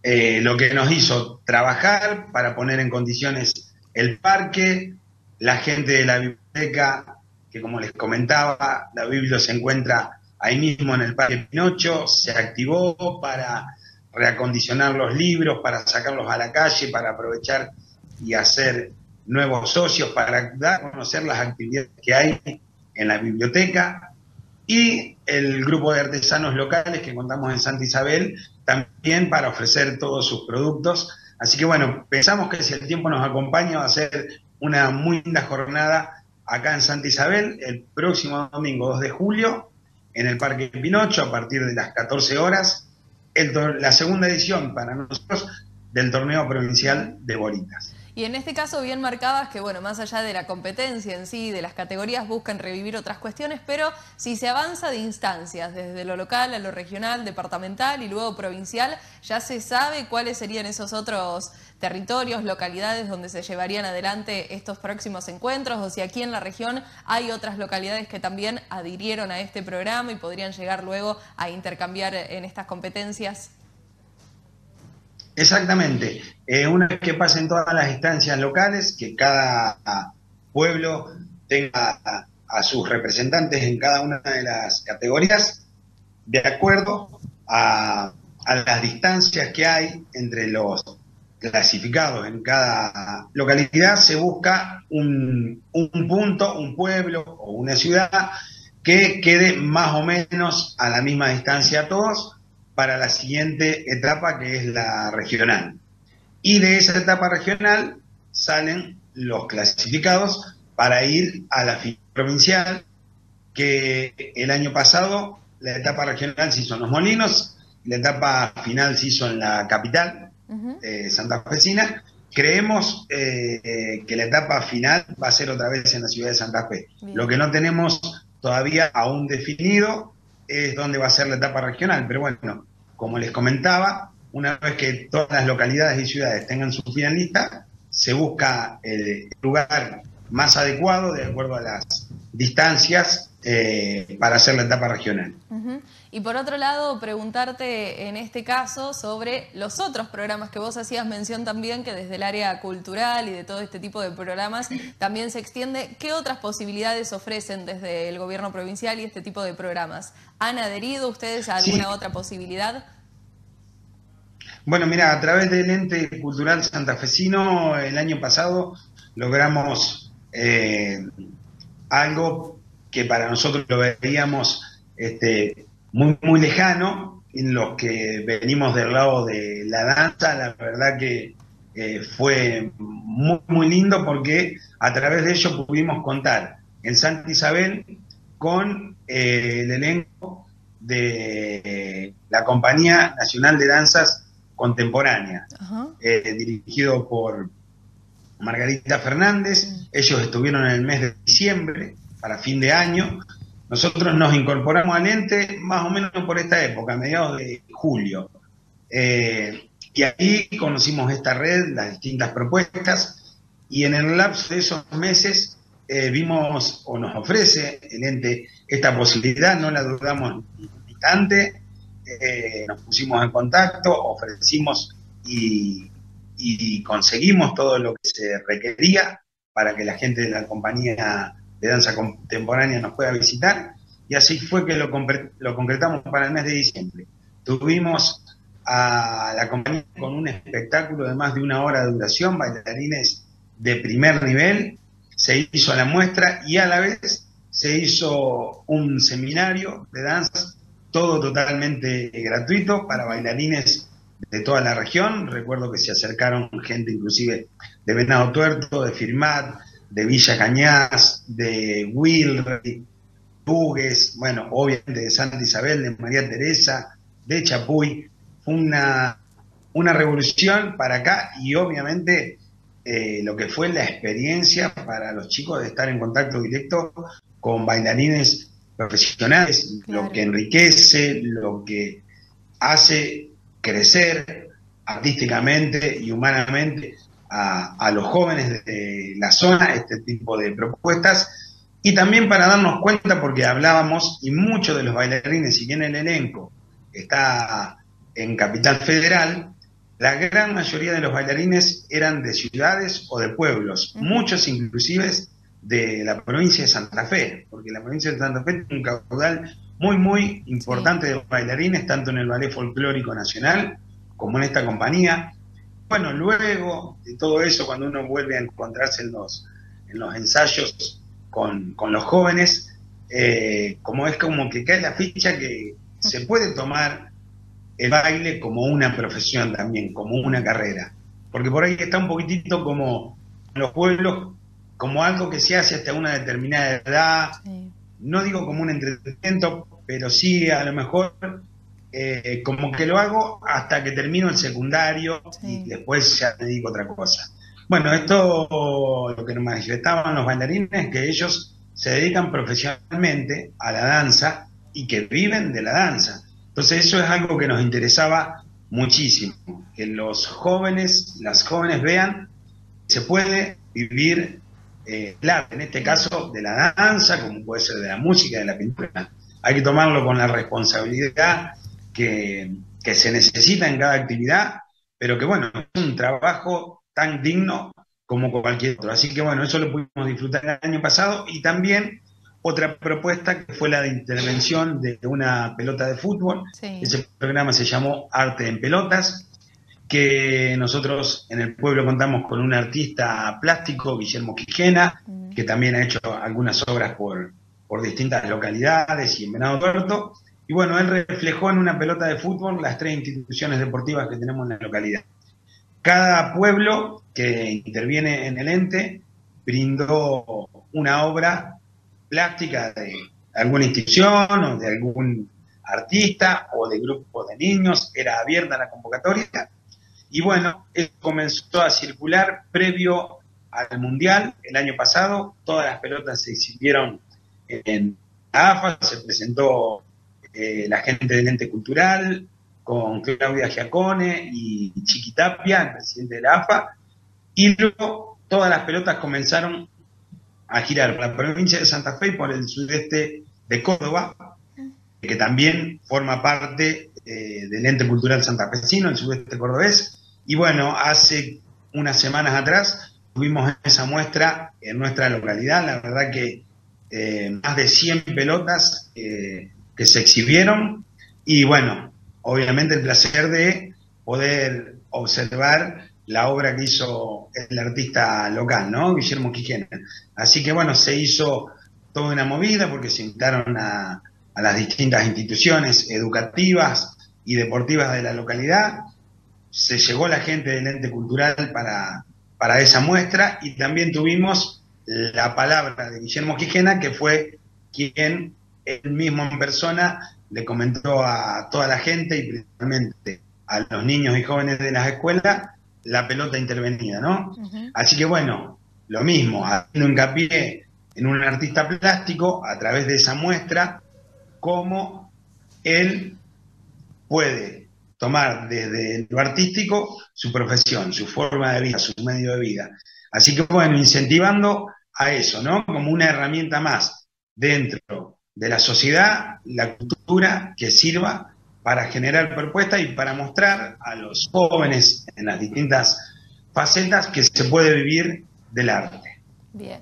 eh, lo que nos hizo trabajar para poner en condiciones el parque, la gente de la biblioteca, que como les comentaba, la Biblia se encuentra ahí mismo en el Parque Pinocho, se activó para reacondicionar los libros, para sacarlos a la calle, para aprovechar y hacer nuevos socios, para dar a conocer las actividades que hay en la biblioteca y el grupo de artesanos locales que contamos en Santa Isabel también para ofrecer todos sus productos. Así que bueno, pensamos que si el tiempo nos acompaña va a ser una muy linda jornada acá en Santa Isabel el próximo domingo 2 de julio en el Parque Pinocho a partir de las 14 horas, la segunda edición para nosotros del torneo provincial de bolitas. Y en este caso bien marcadas que, bueno, más allá de la competencia en sí, de las categorías, buscan revivir otras cuestiones, pero si se avanza de instancias, desde lo local a lo regional, departamental y luego provincial, ya se sabe cuáles serían esos otros territorios, localidades donde se llevarían adelante estos próximos encuentros, o si aquí en la región hay otras localidades que también adhirieron a este programa y podrían llegar luego a intercambiar en estas competencias. Exactamente. Eh, una vez que pasen todas las instancias locales, que cada pueblo tenga a, sus representantes en cada una de las categorías de acuerdo a, las distancias que hay entre los clasificados en cada localidad, se busca un, un punto, un pueblo o una ciudad que quede más o menos a la misma distancia a todos para la siguiente etapa que es la regional. Y de esa etapa regional salen los clasificados para ir a la provincial, que el año pasado la etapa regional se hizo en Los Molinos, la etapa final se hizo en la capital, de Santa Fecina. Creemos eh, que la etapa final va a ser otra vez en la ciudad de Santa Fe. Lo que no tenemos todavía aún definido es dónde va a ser la etapa regional, pero bueno, como les comentaba, una vez que todas las localidades y ciudades tengan su finalista, se busca el lugar más adecuado de acuerdo a las distancias eh, para hacer la etapa regional. Y por otro lado, preguntarte en este caso sobre los otros programas que vos hacías mención también, que desde el área cultural y de todo este tipo de programas también se extiende. ¿Qué otras posibilidades ofrecen desde el gobierno provincial y este tipo de programas? ¿Han adherido ustedes a alguna otra posibilidad? Bueno, mira, a través del ente cultural santafesino, el año pasado logramos eh, algo que para nosotros lo veíamos este, muy, muy lejano, en los que venimos del lado de la danza, la verdad que eh, fue muy, muy lindo porque a través de ello pudimos contar en Santa Isabel con eh, el elenco de la Compañía Nacional de Danzas Contemporánea, eh, dirigido por Margarita Fernández. Ellos estuvieron en el mes de diciembre, para fin de año. Nosotros nos incorporamos al ente más o menos por esta época, a mediados de julio. Eh, y ahí conocimos esta red, las distintas propuestas, y en el lapso de esos meses eh, vimos o nos ofrece el ente esta posibilidad, no la dudamos ni un instante, eh, nos pusimos en contacto, ofrecimos y, conseguimmos todo lo que se requería para que la gente de la compañía de danza contemporánea nos pueda visitar y así fue que lo, concretamos para el mes de diciembre. Tuvimos a la compañía con un espectáculo de más de una hora de duración, bailarines de primer nivel, se hizo la muestra y a la vez se hizo un seminario de danza todo totalmente gratuito para bailarines de toda la región. Recuerdo que se acercaron gente inclusive de Venado Tuerto, de Firmat, de Villa Cañas, de Wilry, Bugues, bueno, obviamente de Santa Isabel, de María Teresa, de Chapuy. Fue una, una revolución para acá y obviamente eh, lo que fue la experiencia para los chicos de estar en contacto directo con bailarines profesionales, lo que enriquece, lo que hace crecer artísticamente y humanamente a, los jóvenes de la zona este tipo de propuestas. Y también para darnos cuenta porque hablábamos y muchos de los bailarines, si bien el elenco está en Capital Federal, la gran mayoría de los bailarines eran de ciudades o de pueblos, muchos inclusive de la provincia de Santa Fe, porque la provincia de Santa Fe tiene un caudal muy, muy importante de bailarines, tanto en el Ballet Folclórico Nacional como en esta compañía. Bueno, luego de todo eso, cuando uno vuelve a encontrarse en los, en los ensayos con, los jóvenes, eh, como es como que cae la ficha que se puede tomar el baile como una profesión también, como una carrera. Porque por ahí está un poquitito como en los pueblos como algo que se hace hasta una determinada edad, no digo como un entretenimiento, pero sí a lo mejor eh, como que lo hago hasta que termino el secundario y después ya dedico a otra cosa. Bueno, esto lo que nos manifestaban los bailarines que ellos se dedican profesionalmente a la danza y que viven de la danza. Entonces eso es algo que nos interesaba muchísimo, que los jóvenes, las jóvenes vean que se puede vivir eh, claro, en este caso de la danza, como puede ser de la música, de la pintura. Hay que tomarlo con la responsabilidad que, se necesita en cada actividad, pero que bueno, es un trabajo tan digno como cualquier otro. Así que bueno, eso lo pudimos disfrutar el año pasado y también otra propuesta que fue la de intervención de una pelota de fútbol. Ese programa se llamó Arte en Pelotas, que nosotros en el pueblo contamos con un artista plástico, Guillermo Quijena, mm. que también ha hecho algunas obras por, por distintas localidades y en Venado Tuerto. Bueno, él reflejó en una pelota de fútbol las tres instituciones deportivas que tenemos en la localidad. Cada pueblo que interviene en el ente brindó una obra plástica de alguna institución o de algún artista o de grupos de niños, era abierta la convocatoria. Y bueno, comenzó a circular previo al Mundial el año pasado, todas las pelotas se exhibieron en AFA, se presentó eh, la gente del ente cultural, con Claudia Giacone y Chiquitapia, el presidente de la AFA, y luego todas las pelotas comenzaron a girar por la provincia de Santa Fe y por el sudeste de Córdoba, que también forma parte eh, del ente cultural santafesino, el sudeste cordobés. Y bueno, hace unas semanas atrás tuvimos esa muestra en nuestra localidad, la verdad que eh, más de 100 pelotas eh, que se exhibieron y bueno, obviamente el placer de poder observar la obra que hizo el artista local, ¿no? Guillermo Quijena. Así que bueno, se hizo toda una movida porque se invitaron a, las distintas instituciones educativas y deportivas de la localidad. Se llegó la gente del ente cultural para, para esa muestra y también tuvimos la palabra de Guillermo Quijena, que fue quien él mismo en persona le comentó a toda la gente y principalmente a los niños y jóvenes de las escuelas la pelota intervenida, ¿no? Así que bueno, lo mismo, haciendo hincapié en un artista plástico a través de esa muestra, cómo él puede tomar desde lo artístico su profesión, su forma de vida, su medio de vida. Así que bueno, incentivando a eso, ¿no? Como una herramienta más dentro de la sociedad, la cultura que sirva para generar propuestas y para mostrar a los jóvenes en las distintas facetas que se puede vivir del arte. Bien.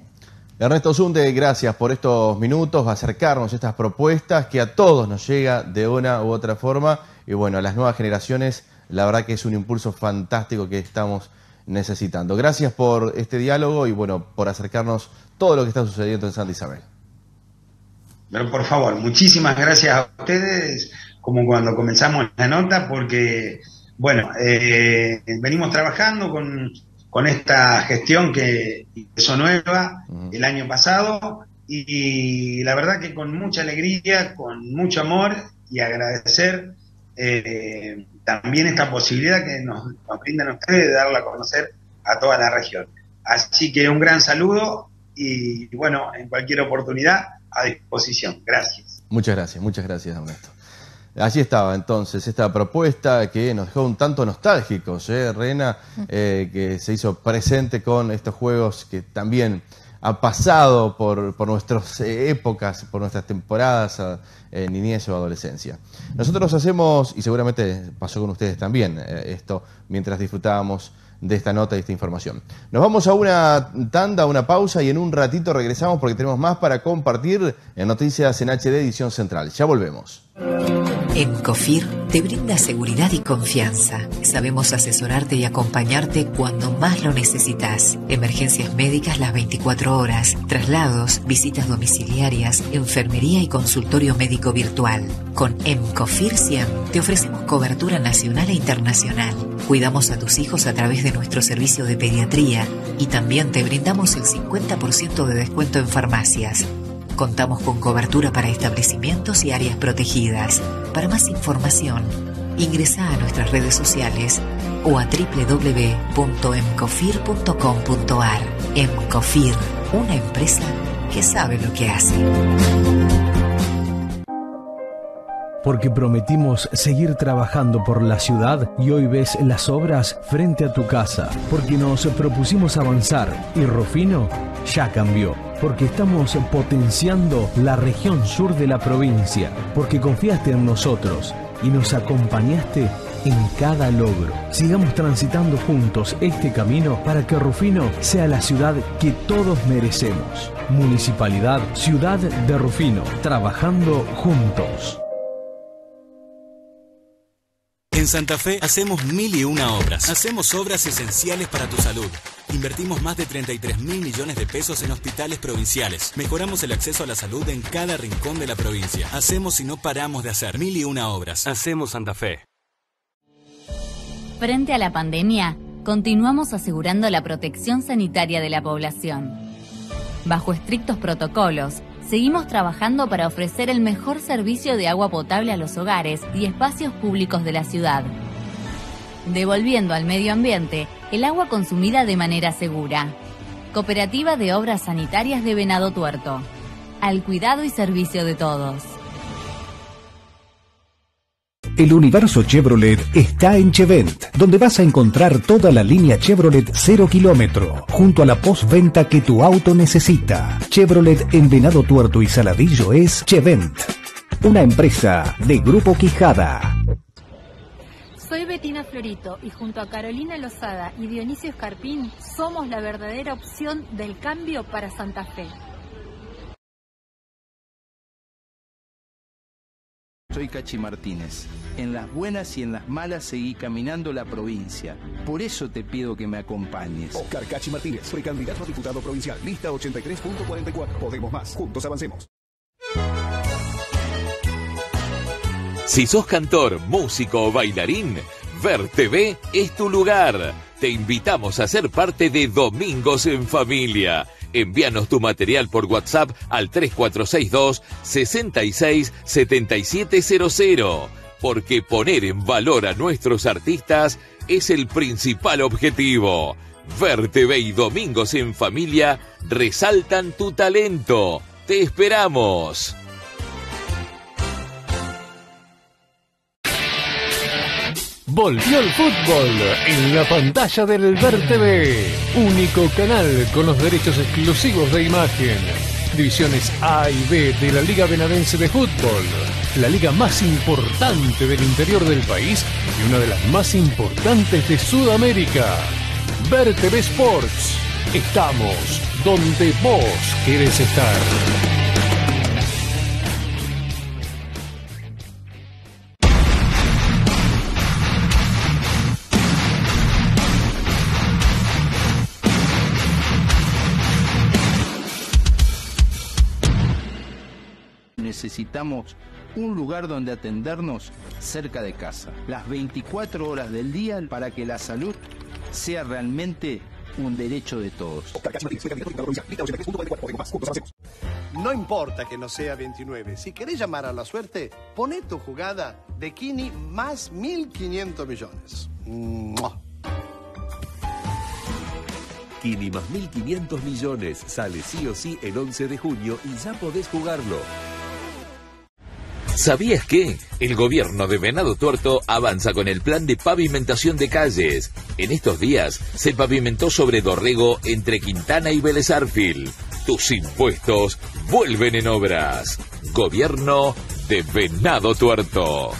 Ernesto Zunde, gracias por estos minutos, acercarnos a estas propuestas que a todos nos llega de una u otra forma y bueno, a las nuevas generaciones, la verdad que es un impulso fantástico que estamos necesitando. Gracias por este diálogo y bueno, por acercarnos todo lo que está sucediendo en Santa Isabel. Pero por favor, muchísimas gracias a ustedes como cuando comenzamos la nota, porque, bueno, eh, venimos trabajando con, con, esta gestión que hizo nueva el año pasado y, la verdad que con mucha alegría, con mucho amor y agradecer eh, también esta posibilidad que nos, nos brindan ustedes de darla a conocer a toda la región. Así que un gran saludo y bueno, en cualquier oportunidad a disposición. Gracias. Muchas gracias, muchas gracias, Ernesto. Allí estaba entonces esta propuesta que nos dejó un tanto nostálgicos, ¿eh, Rena? Eh, que se hizo presente con estos juegos que también ha pasado por, por nuestras épocas, por nuestras temporadas en eh, niñez o adolescencia. Nosotros hacemos, y seguramente pasó con ustedes también, eh, esto mientras disfrutábamos de esta nota y esta información. Nos vamos a una tanda, a una pausa y en un ratito regresamos porque tenemos más para compartir en Noticias en HD Edición Central. Ya volvemos. En COFIR te brinda seguridad y confianza. Sabemos asesorarte y acompañarte cuando más lo necesitas. Emergencias médicas las 24 horas, traslados, visitas domiciliarias, enfermería y consultorio médico virtual. Con MCOFIR 100 te ofrecemos cobertura nacional e internacional. Cuidamos a tus hijos a través de nuestro servicio de pediatría y también te brindamos el 50% de descuento en farmacias. Contamos con cobertura para establecimientos y áreas protegidas. Para más información, ingresa a nuestras redes sociales o a www.emcofir.com.ar. Emcofir, una empresa que sabe lo que hace porque prometimos seguir trabajando por la ciudad y hoy ves las obras frente a tu casa, porque nos propusimos avanzar y Rufino ya cambió, porque estamos potenciando la región sur de la provincia, porque confiaste en nosotros y nos acompañaste en cada logro. Sigamos transitando juntos este camino para que Rufino sea la ciudad que todos merecemos. Municipalidad Ciudad de Rufino, trabajando juntos. En Santa Fe hacemos mil y una obras. Hacemos obras esenciales para tu salud. Invertimos más de 33 mil millones de pesos en hospitales provinciales. Mejoramos el acceso a la salud en cada rincón de la provincia. Hacemos y no paramos de hacer mil y una obras. Hacemos Santa Fe. Frente a la pandemia, continuamos asegurando la protección sanitaria de la población. Bajo estrictos protocolos, seguimos trabajando para ofrecer el mejor servicio de agua potable a los hogares y espacios públicos de la ciudad, devolviendo al medio ambiente el agua consumida de manera segura. Cooperativa de Obras Sanitarias de Venado Tuerto. Al cuidado y servicio de todos. El universo Chevrolet está en Chevent, donde vas a encontrar toda la línea Chevrolet 0 kilómetro, junto a la postventa que tu auto necesita. Chevrolet en Venado Tuerto y Saladillo es Chevent, una empresa de Grupo Quijada. Soy Betina Florito y junto a Carolina Lozada y Dionisio Escarpín somos la verdadera opción del cambio para Santa Fe. Soy Cachi Martínez. En las buenas y en las malas seguí caminando la provincia. Por eso te pido que me acompañes. Oscar Cachi Martínez, precandidato a diputado provincial, lista 83.44. Podemos más, juntos avancemos. Si sos cantor, músico o bailarín, Ver TV es tu lugar. Te invitamos a ser parte de Domingos en Familia. Envíanos tu material por WhatsApp al 3462 66 7700. Porque poner en valor a nuestros artistas es el principal objetivo. Ver TV y Domingos en Familia resaltan tu talento. Te esperamos. Volvió el fútbol en la pantalla del Ver único canal con los derechos exclusivos de imagen. Divisiones A y B de la Liga Benadense de Fútbol, la liga más importante del interior del país y una de las más importantes de Sudamérica. Ver Sports. Estamos donde vos querés estar. Necesitamos un lugar donde atendernos cerca de casa, las 24 horas del día para que la salud sea realmente un derecho de todos. No importa que no sea 29, si querés llamar a la suerte, poné tu jugada de Kini más 1.500 millones. ¡Mua! Kini más 1.500 millones sale sí o sí el 11 de junio y ya podés jugarlo. ¿Sabías que? El gobierno de Venado Tuerto avanza con el plan de pavimentación de calles. En estos días se pavimentó sobre Dorrego entre Quintana y Vélez Arfil. Tus impuestos vuelven en obras. Gobierno de Venado Tuerto.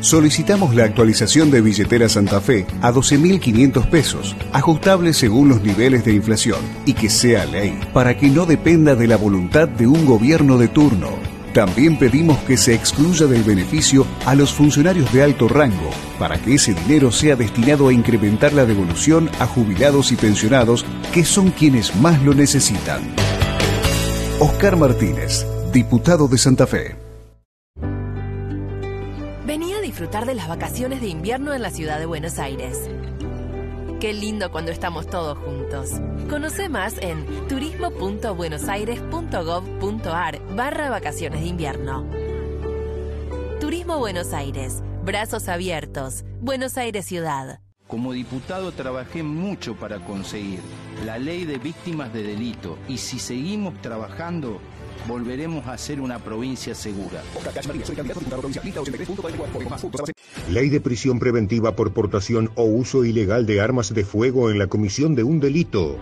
Solicitamos la actualización de billetera Santa Fe a 12.500 pesos, ajustable según los niveles de inflación, y que sea ley, para que no dependa de la voluntad de un gobierno de turno. También pedimos que se excluya del beneficio a los funcionarios de alto rango, para que ese dinero sea destinado a incrementar la devolución a jubilados y pensionados, que son quienes más lo necesitan. Oscar Martínez, diputado de Santa Fe. Vení a disfrutar de las vacaciones de invierno en la ciudad de Buenos Aires. Qué lindo cuando estamos todos juntos. Conoce más en turismo.buenosaires.gov.ar barra vacaciones de invierno. Turismo Buenos Aires. Brazos abiertos. Buenos Aires Ciudad. Como diputado trabajé mucho para conseguir la ley de víctimas de delito y si seguimos trabajando volveremos a ser una provincia segura. Ley de prisión preventiva por portación o uso ilegal de armas de fuego en la comisión de un delito.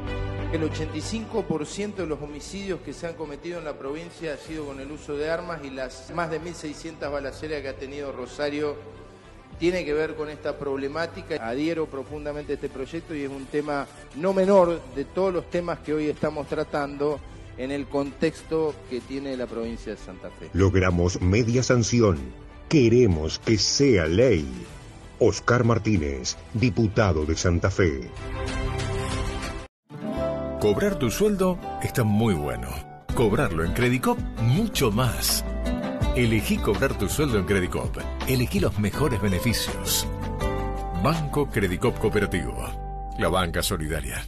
El 85% de los homicidios que se han cometido en la provincia ha sido con el uso de armas y las más de 1.600 balaceras que ha tenido Rosario tiene que ver con esta problemática. Adhiero profundamente a este proyecto y es un tema no menor de todos los temas que hoy estamos tratando en el contexto que tiene la provincia de Santa Fe. Logramos media sanción. Queremos que sea ley. Oscar Martínez, diputado de Santa Fe. Cobrar tu sueldo está muy bueno. Cobrarlo en Credicop, mucho más. Elegí cobrar tu sueldo en Credicop. Elegí los mejores beneficios. Banco Credicop Cooperativo. La banca solidaria.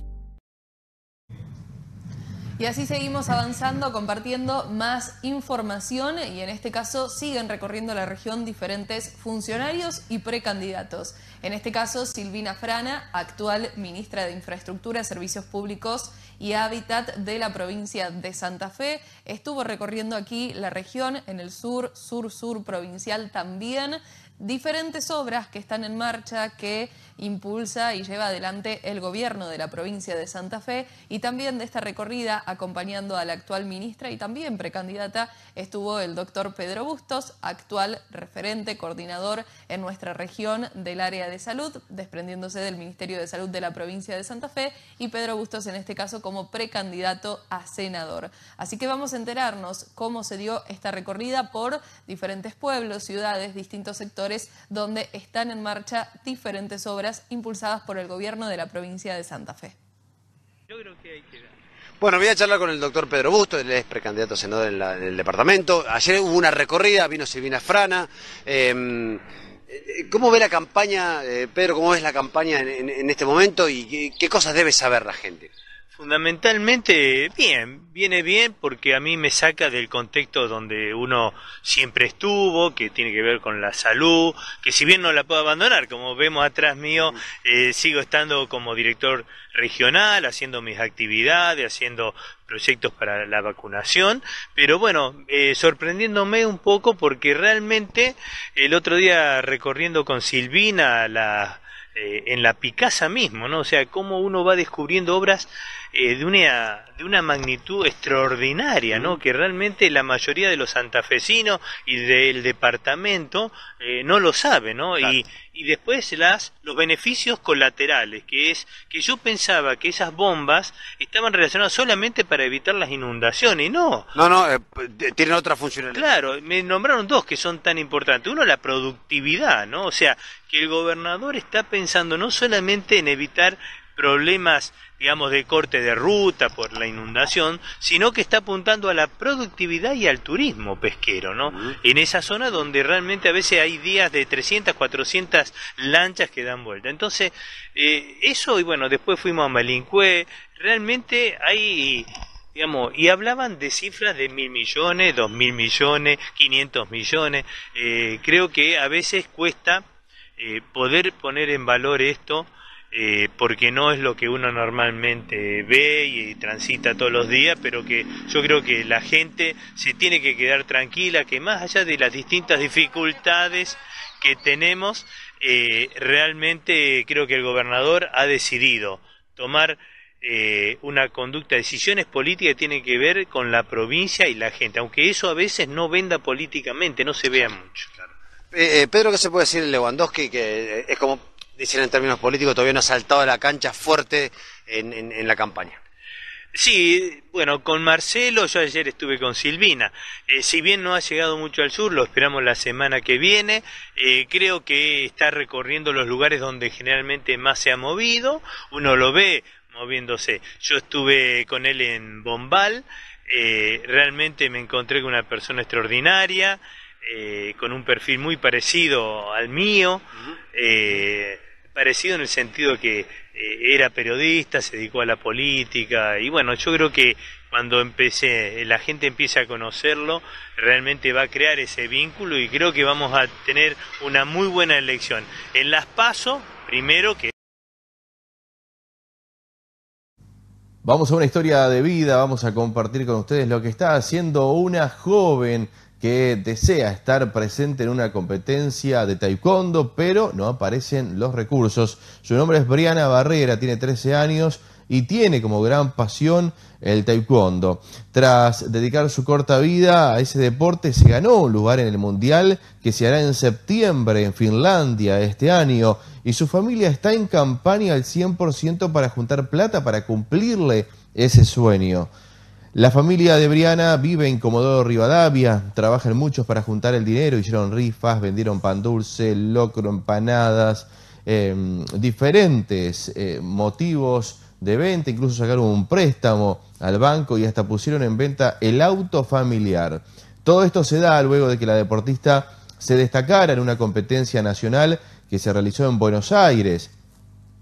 Y así seguimos avanzando, compartiendo más información y en este caso siguen recorriendo la región diferentes funcionarios y precandidatos. En este caso, Silvina Frana, actual ministra de Infraestructura, Servicios Públicos y Hábitat de la provincia de Santa Fe, estuvo recorriendo aquí la región, en el sur, sur-sur provincial también, diferentes obras que están en marcha que impulsa y lleva adelante el gobierno de la provincia de Santa Fe y también de esta recorrida acompañando a la actual ministra y también precandidata estuvo el doctor Pedro Bustos, actual referente, coordinador en nuestra región del área de salud, desprendiéndose del Ministerio de Salud de la provincia de Santa Fe y Pedro Bustos en este caso como precandidato a senador. Así que vamos a enterarnos cómo se dio esta recorrida por diferentes pueblos, ciudades, distintos sectores donde están en marcha diferentes obras impulsadas por el gobierno de la provincia de Santa Fe. Bueno, voy a charlar con el doctor Pedro Busto, él es precandidato a senador en, el departamento. Ayer hubo una recorrida, vino Silvina Frana. Em, ¿Cómo ve la campaña, eh, Pedro, cómo ves la campaña en, este momento y qué cosas debe saber la gente? Fundamentalmente, bien, viene bien porque a mí me saca del contexto donde uno siempre estuvo, que tiene que ver con la salud, que si bien no la puedo abandonar, como vemos atrás mío, eh, sigo estando como director regional, haciendo mis actividades, haciendo proyectos para la vacunación, pero bueno, eh, sorprendiéndome un poco porque realmente el otro día recorriendo con Silvina la eh, en la Picasa mismo, ¿no? O sea, cómo uno va descubriendo obras eh, de, una, de una magnitud extraordinaria, ¿no? Que realmente la mayoría de los santafesinos y del departamento eh, no lo sabe, ¿no? Y, y después las, los beneficios colaterales, que es que yo pensaba que esas bombas estaban relacionadas solamente para evitar las inundaciones, y no. No, no, tienen otra funcionalidad. Claro, me nombraron dos que son tan importantes. Uno, la productividad, ¿no? O sea, que el gobernador está pensando no solamente en evitar problemas, digamos, de corte de ruta por la inundación, sino que está apuntando a la productividad y al turismo pesquero, ¿no? En esa zona donde realmente a veces hay días de 300, 400 lanchas que dan vuelta. Entonces, eh, eso, y bueno, después fuimos a Malincué, realmente hay digamos, y hablaban de cifras de mil millones, dos mil millones, quinientos millones. Eh, creo que a veces cuesta eh, poder poner en valor esto eh, porque no es lo que uno normalmente ve y transita todos los días, pero que yo creo que la gente se tiene que quedar tranquila, que más allá de las distintas dificultades que tenemos, eh, realmente creo que el gobernador ha decidido tomar una conducta, decisiones políticas que tienen que ver con la provincia y la gente, aunque eso a veces no venda políticamente, no se vea mucho. Eh, eh, Pedro, ¿qué se puede decir de Lewandowski? Que eh, es como decir en términos políticos, todavía no ha saltado a la cancha fuerte en, la campaña. Sí, bueno, con Marcelo, yo ayer estuve con Silvina. si bien no ha llegado mucho al sur, lo esperamos la semana que viene. creo que está recorriendo los lugares donde generalmente más se ha movido. Uno lo ve moviéndose. Yo estuve con él en Bombal. realmente me encontré con una persona extraordinaria. Eh, con un perfil muy parecido al mío, eh, parecido en el sentido que eh, era periodista, se dedicó a la política y bueno, yo creo que cuando empecé, la gente empiece a conocerlo, realmente va a crear ese vínculo y creo que vamos a tener una muy buena elección. En las PASO, primero que... Vamos a una historia de vida, vamos a compartir con ustedes lo que está haciendo una joven que desea estar presente en una competencia de taekwondo, pero no aparecen los recursos. Su nombre es Briana Barrera, tiene 13 años y tiene como gran pasión el taekwondo. Tras dedicar su corta vida a ese deporte, se ganó un lugar en el Mundial que se hará en septiembre en Finlandia este año y su familia está en campaña al 100% para juntar plata para cumplirle ese sueño. La familia de Briana vive en Comodoro Rivadavia, trabajan muchos para juntar el dinero, hicieron rifas, vendieron pan dulce, locro, empanadas, em, diferentes eh, motivos de venta, incluso sacaron un préstamo al banco y hasta pusieron en venta el auto familiar. Todo esto se da luego de que la deportista se destacara en una competencia nacional que se realizó en Buenos Aires,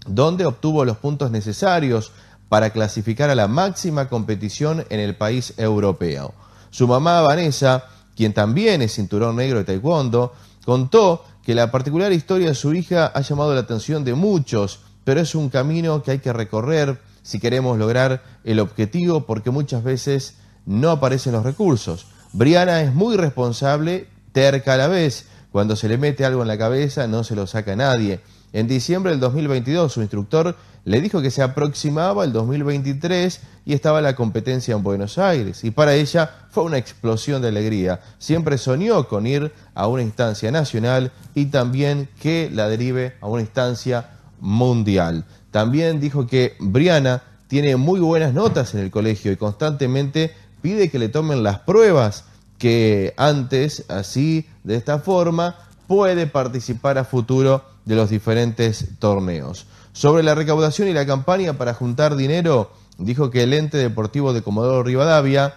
donde obtuvo los puntos necesarios para clasificar a la máxima competición en el país europeo. Su mamá Vanessa, quien también es cinturón negro de taekwondo, contó que la particular historia de su hija ha llamado la atención de muchos, pero es un camino que hay que recorrer si queremos lograr el objetivo porque muchas veces no aparecen los recursos. Briana es muy responsable, terca a la vez. Cuando se le mete algo en la cabeza no se lo saca nadie. En diciembre del 2022 su instructor le dijo que se aproximaba el 2023 y estaba la competencia en Buenos Aires. Y para ella fue una explosión de alegría. Siempre soñó con ir a una instancia nacional y también que la derive a una instancia mundial. También dijo que Briana tiene muy buenas notas en el colegio y constantemente pide que le tomen las pruebas que antes, así, de esta forma, puede participar a futuro de los diferentes torneos. Sobre la recaudación y la campaña para juntar dinero, dijo que el ente deportivo de Comodoro Rivadavia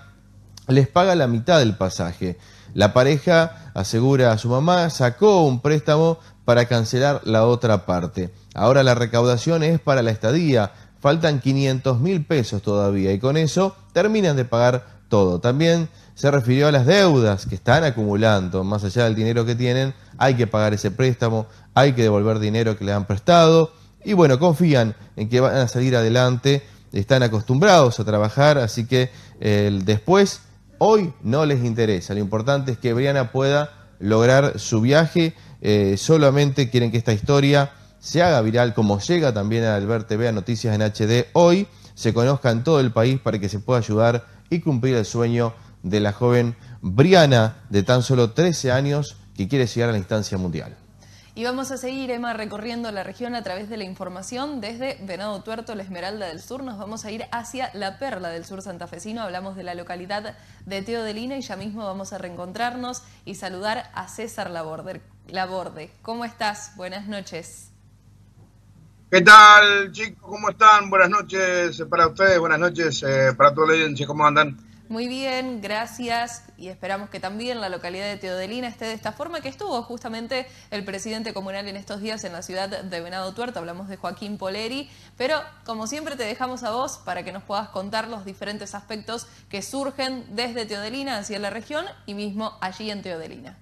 les paga la mitad del pasaje. La pareja, asegura a su mamá, sacó un préstamo para cancelar la otra parte. Ahora la recaudación es para la estadía. Faltan 500 mil pesos todavía y con eso terminan de pagar todo. También se refirió a las deudas que están acumulando. Más allá del dinero que tienen, hay que pagar ese préstamo, hay que devolver dinero que le han prestado y bueno, confían en que van a salir adelante, están acostumbrados a trabajar, así que después, hoy no les interesa. Lo importante es que Briana pueda lograr su viaje, eh, solamente quieren que esta historia se haga viral como llega también a Albert TV a Noticias en HD hoy, se conozca en todo el país para que se pueda ayudar y cumplir el sueño de la joven Briana de tan solo 13 años que quiere llegar a la instancia mundial. Y vamos a seguir, Emma, recorriendo la región a través de la información. Desde Venado Tuerto, la Esmeralda del Sur, nos vamos a ir hacia la Perla del Sur santafesino. Hablamos de la localidad de Teodelina y ya mismo vamos a reencontrarnos y saludar a César Laborde. Laborde. ¿Cómo estás? Buenas noches. ¿Qué tal, chicos? ¿Cómo están? Buenas noches para ustedes, buenas noches eh, para toda la audiencia. ¿Cómo andan? Muy bien, gracias. Y esperamos que también la localidad de Teodelina esté de esta forma que estuvo justamente el presidente comunal en estos días en la ciudad de Venado Tuerto, hablamos de Joaquín Poleri, pero como siempre te dejamos a vos para que nos puedas contar los diferentes aspectos que surgen desde Teodelina hacia la región y mismo allí en Teodelina.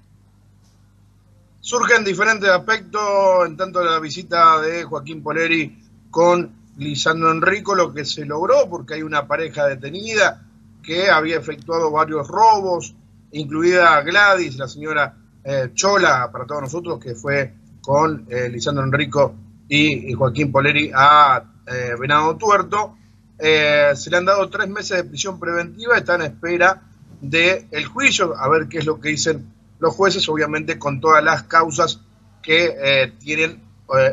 Surgen diferentes aspectos, en tanto la visita de Joaquín Poleri con Lisandro Enrico, lo que se logró, porque hay una pareja detenida, que había efectuado varios robos, incluida Gladys, la señora eh, Chola, para todos nosotros, que fue con eh, Lisandro Enrico y, Joaquín Poleri a eh, Venado Tuerto. se le han dado tres meses de prisión preventiva, están en espera del el juicio, a ver qué es lo que dicen los jueces, obviamente con todas las causas que tienen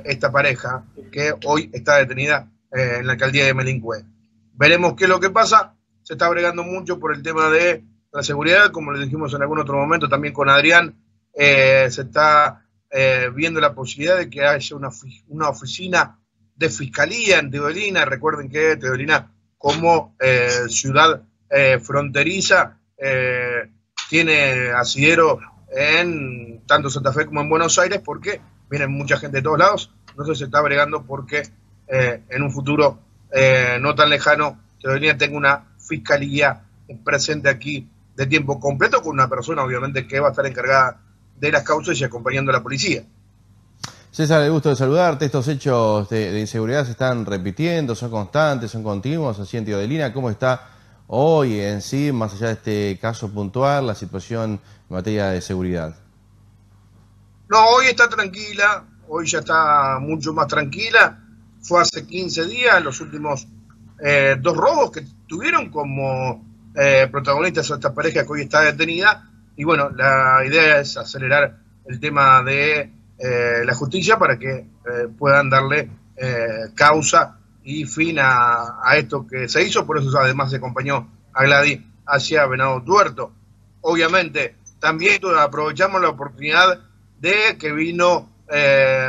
esta pareja, que hoy está detenida en la alcaldía de Melincue. Veremos qué es lo que pasa se está bregando mucho por el tema de la seguridad, como le dijimos en algún otro momento también con Adrián, eh, se está eh, viendo la posibilidad de que haya una, una oficina de fiscalía en Teodolina. Recuerden que Teodolina, como eh, ciudad fronteriza, tiene asidero en tanto Santa Fe como en Buenos Aires porque viene mucha gente de todos lados. Entonces se está bregando porque en un futuro no tan lejano Teodolina tenga una fiscalía presente aquí de tiempo completo con una persona obviamente que va a estar encargada de las causas y acompañando a la policía. César, el gusto de saludarte. Estos hechos de, inseguridad se están repitiendo, son constantes, son continuos, así en Lina. ¿Cómo está hoy en sí, más allá de este caso puntual, la situación en materia de seguridad? No, hoy está tranquila, hoy ya está mucho más tranquila. Fue hace 15 días, los últimos eh, dos robos que tuvieron como eh, protagonistas a esta pareja que hoy está detenida. Y bueno, la idea es acelerar el tema de eh, la justicia para que puedan darle causa y fin a, esto que se hizo. Por eso además se acompañó a Gladys hacia Venado Tuerto. Obviamente, también aprovechamos la oportunidad de que vino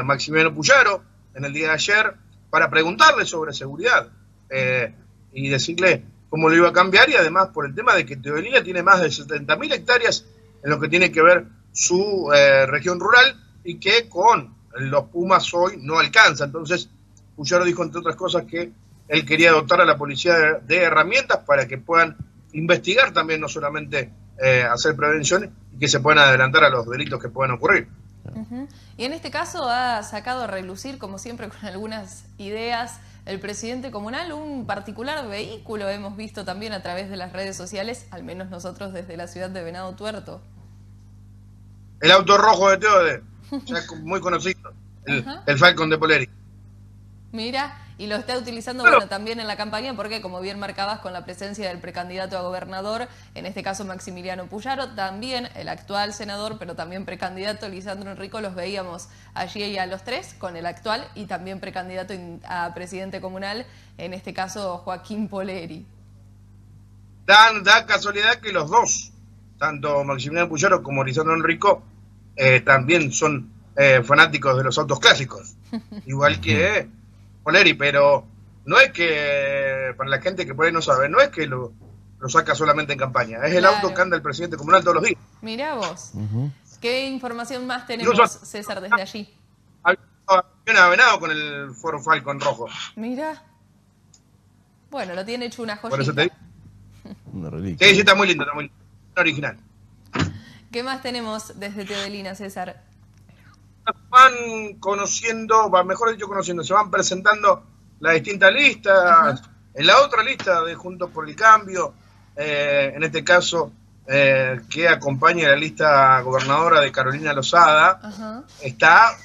Maximiliano Puyaro en el día de ayer para preguntarle sobre seguridad eh, y decirle cómo lo iba a cambiar y además por el tema de que Teodolina tiene más de 70.000 hectáreas en lo que tiene que ver su eh, región rural y que con los Pumas hoy no alcanza. Entonces, Puyaro dijo, entre otras cosas, que él quería dotar a la policía de, herramientas para que puedan investigar también, no solamente eh, hacer prevención y que se puedan adelantar a los delitos que puedan ocurrir. Y en este caso ha sacado a relucir, como siempre, con algunas ideas el presidente comunal, un particular vehículo hemos visto también a través de las redes sociales, al menos nosotros desde la ciudad de Venado Tuerto. El auto rojo de Teode, ya muy conocido, el, el Falcon de Poleri. Mira, y lo está utilizando bueno, también en la campaña porque, como bien marcabas, con la presencia del precandidato a gobernador, en este caso Maximiliano Puyaro, también el actual senador, pero también precandidato Lisandro Enrico, los veíamos allí y a los tres, con el actual y también precandidato a presidente comunal, en este caso Joaquín Poleri. Dan, da casualidad que los dos, tanto Maximiliano Puyaro como Lisandro Enrico, eh, también son eh, fanáticos de los autos clásicos, igual que Poleri, pero no es que, para la gente que por ahí no sabe, no es que lo, saca solamente en campaña, es el auto que anda el presidente comunal todos los días. Mirá vos. ¿Qué información más tenemos, César, desde allí? Había Venado con el Foro Falcon rojo. Mira. Bueno, lo tiene hecho una joyita. Por eso te Una reliquia. Sí, sí, está muy lindo, está muy lindo. Original. ¿Qué más tenemos desde Teodelina, César? Van conociendo, va, mejor dicho conociendo, se van presentando las distintas listas. En la otra lista de Juntos por el Cambio, eh, en este caso, eh, que acompaña la lista gobernadora de Carolina Lozada, está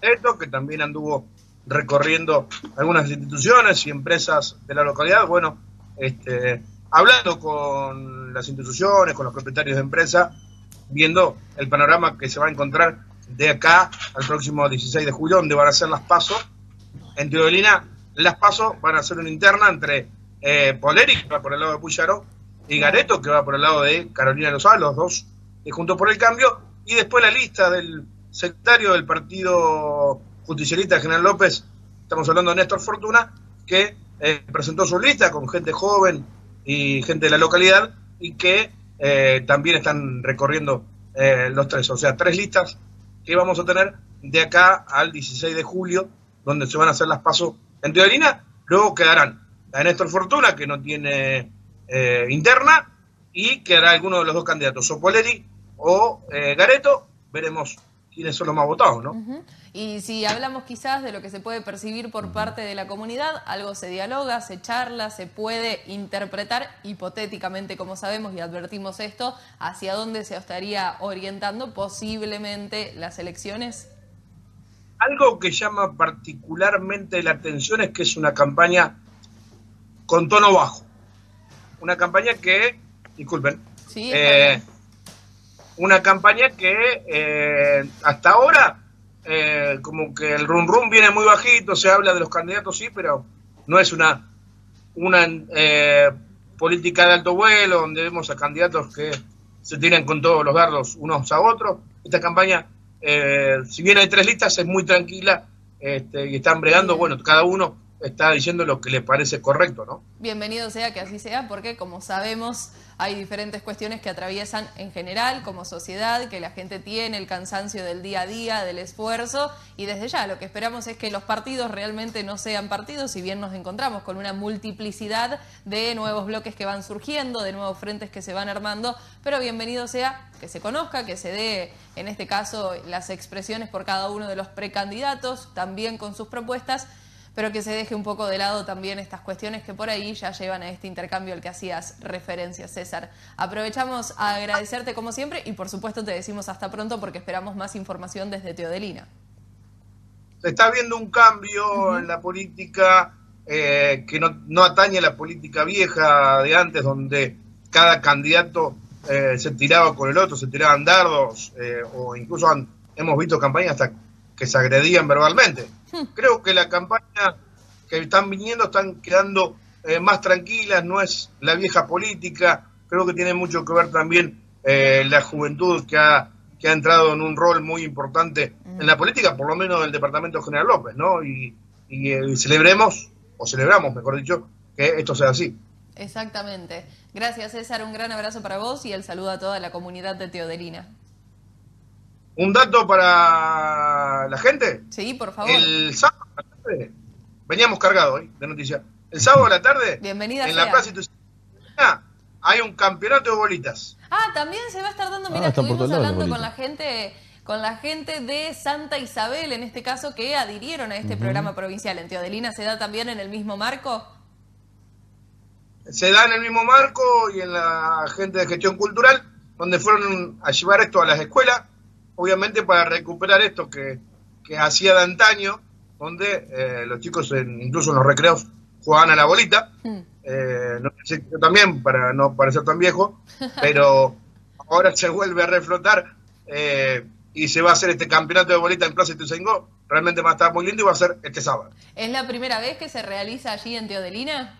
esto que también anduvo recorriendo algunas instituciones y empresas de la localidad. Bueno, este, hablando con las instituciones, con los propietarios de empresas, viendo el panorama que se va a encontrar de acá al próximo 16 de julio, donde van a ser las pasos. En Teodolina, las pasos van a ser una interna entre eh, Poleri, que va por el lado de Puyaro, y Gareto, que va por el lado de Carolina Lozada, los dos y juntos por el cambio, y después la lista del secretario del Partido Justicialista General López, estamos hablando de Néstor Fortuna, que eh, presentó su lista con gente joven y gente de la localidad, y que eh, también están recorriendo eh, los tres, o sea, tres listas que vamos a tener de acá al 16 de julio, donde se van a hacer las pasos en Teodolina. Luego quedarán la Néstor Fortuna, que no tiene eh, interna, y quedará alguno de los dos candidatos, o Poleri o eh, Gareto. Veremos quiénes son los más votados, ¿no? Y si hablamos quizás de lo que se puede percibir por parte de la comunidad, algo se dialoga, se charla, se puede interpretar hipotéticamente, como sabemos y advertimos esto, hacia dónde se estaría orientando posiblemente las elecciones. Algo que llama particularmente la atención es que es una campaña con tono bajo. Una campaña que, disculpen, sí, eh, una campaña que eh, hasta ahora eh, como que el rum rum viene muy bajito, se habla de los candidatos, sí, pero no es una, una eh, política de alto vuelo donde vemos a candidatos que se tiran con todos los dardos unos a otros. Esta campaña, si bien hay tres listas, es muy tranquila este, y están bregando, bueno, cada uno está diciendo lo que le parece correcto, ¿no? Bienvenido sea que así sea, porque como sabemos hay diferentes cuestiones que atraviesan en general como sociedad, que la gente tiene, el cansancio del día a día, del esfuerzo, y desde ya lo que esperamos es que los partidos realmente no sean partidos, si bien nos encontramos con una multiplicidad de nuevos bloques que van surgiendo, de nuevos frentes que se van armando, pero bienvenido sea que se conozca, que se dé, en este caso, las expresiones por cada uno de los precandidatos, también con sus propuestas, pero que se deje un poco de lado también estas cuestiones que por ahí ya llevan a este intercambio al que hacías referencia, César. Aprovechamos a agradecerte como siempre y por supuesto te decimos hasta pronto porque esperamos más información desde Teodelina. Se está viendo un cambio en la política eh, que no, no atañe a la política vieja de antes, donde cada candidato eh, se tiraba con el otro, se tiraban dardos, eh, o incluso han- hemos visto campañas hasta que se agredían verbalmente. Creo que la campaña que están viniendo están quedando eh, más tranquilas, no es la vieja política, creo que tiene mucho que ver también eh, la juventud que ha, que ha entrado en un rol muy importante en la política, por lo menos del Departamento General López, ¿no? Y, y, eh, celebremos, o celebramos, mejor dicho, que esto sea así. Exactamente. Gracias, César. Un gran abrazo para vos y el saludo a toda la comunidad de Teodelina. Un dato para la gente. Sí, por favor. El sábado a la tarde, veníamos cargados hoy de noticias. El sábado a la tarde, Bienvenida en sea. la Plaza Institucional, hay un campeonato de bolitas. Ah, también se va a estar dando, Ah, mira, por estuvimos hablando con la gente con la gente de Santa Isabel, en este caso, que adhirieron a este programa provincial. ¿En Teodelina se da también en el mismo marco? Se da en el mismo marco y en la gente de gestión cultural, donde fueron a llevar esto a las escuelas, obviamente para recuperar esto que, que hacía de antaño, donde eh, los chicos, en- incluso en los recreos, jugaban a la bolita. Eh, no sé, yo también, para no parecer tan viejo, pero ahora se vuelve a reflotar eh, y se va a hacer este campeonato de bolita en Plaza Ituzaingó. Realmente va a estar muy lindo y va a ser este sábado. ¿Es la primera vez que se realiza allí en Teodelina?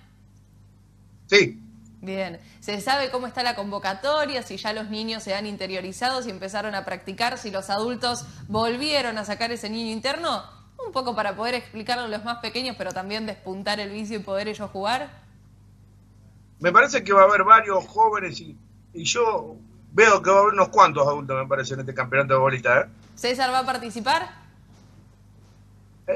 Sí, Bien. ¿Se sabe cómo está la convocatoria? Si ya los niños se han interiorizado, si empezaron a practicar, si los adultos volvieron a sacar ese niño interno? Un poco para poder explicarlo a los más pequeños, pero también despuntar el vicio y poder ellos jugar. me parece que va a haber varios jóvenes y, y yo veo que va a haber unos cuantos adultos, me parece, en este campeonato de bolita. ¿eh? ¿César va a participar?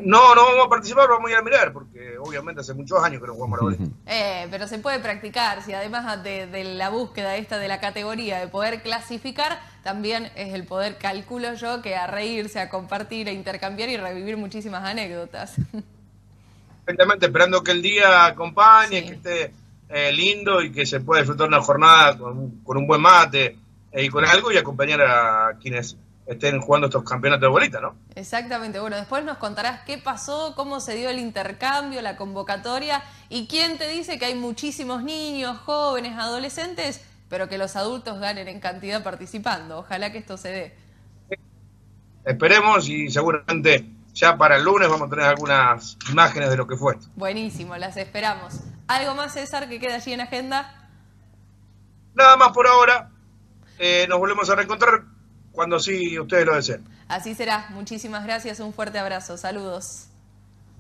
No, no vamos a participar, vamos a ir a mirar, porque obviamente hace muchos años que no jugamos a la bolita. Eh, pero se puede practicar, si además de, de la búsqueda esta de la categoría, de poder clasificar, también es el poder, calculo yo, que a reírse, a compartir, a intercambiar y revivir muchísimas anécdotas. Exactamente, esperando que el día acompañe, que esté eh, lindo y que se pueda disfrutar una jornada con, con un buen mate eh, y con algo y acompañar a quienes estén jugando estos campeonatos de bolita, ¿no? Exactamente, bueno, después nos contarás qué pasó, cómo se dio el intercambio, la convocatoria y quién te dice que hay muchísimos niños, jóvenes, adolescentes, pero que los adultos ganen en cantidad participando. Ojalá que esto se dé. Esperemos y seguramente ya para el lunes vamos a tener algunas imágenes de lo que fue. Buenísimo, las esperamos. ¿Algo más, César, que queda allí en agenda? Nada más por ahora. Eh, nos volvemos a reencontrar cuando sí ustedes lo deseen. Así será. Muchísimas gracias, un fuerte abrazo. Saludos.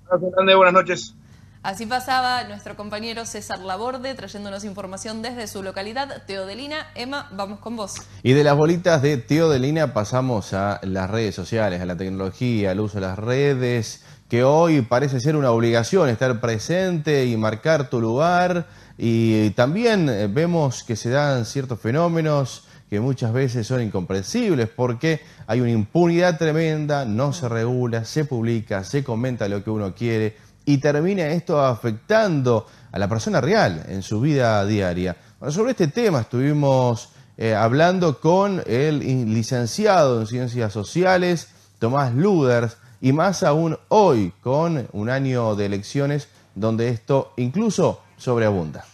Gracias, grande, buenas noches. Así pasaba nuestro compañero César Laborde trayéndonos información desde su localidad, Teodelina. Emma, vamos con vos. Y de las bolitas de Tío de Lina pasamos a las redes sociales, a la tecnología, al uso de las redes, que hoy parece ser una obligación estar presente y marcar tu lugar. Y también eh, vemos que se dan ciertos fenómenos que muchas veces son incomprensibles porque hay una impunidad tremenda, no se regula, se publica, se comenta lo que uno quiere y termina esto afectando a la persona real en su vida diaria. Bueno, sobre este tema estuvimos eh, hablando con el licenciado en Ciencias Sociales, Tomás Luders, y más aún hoy, con un año de elecciones donde esto incluso sobreabunda.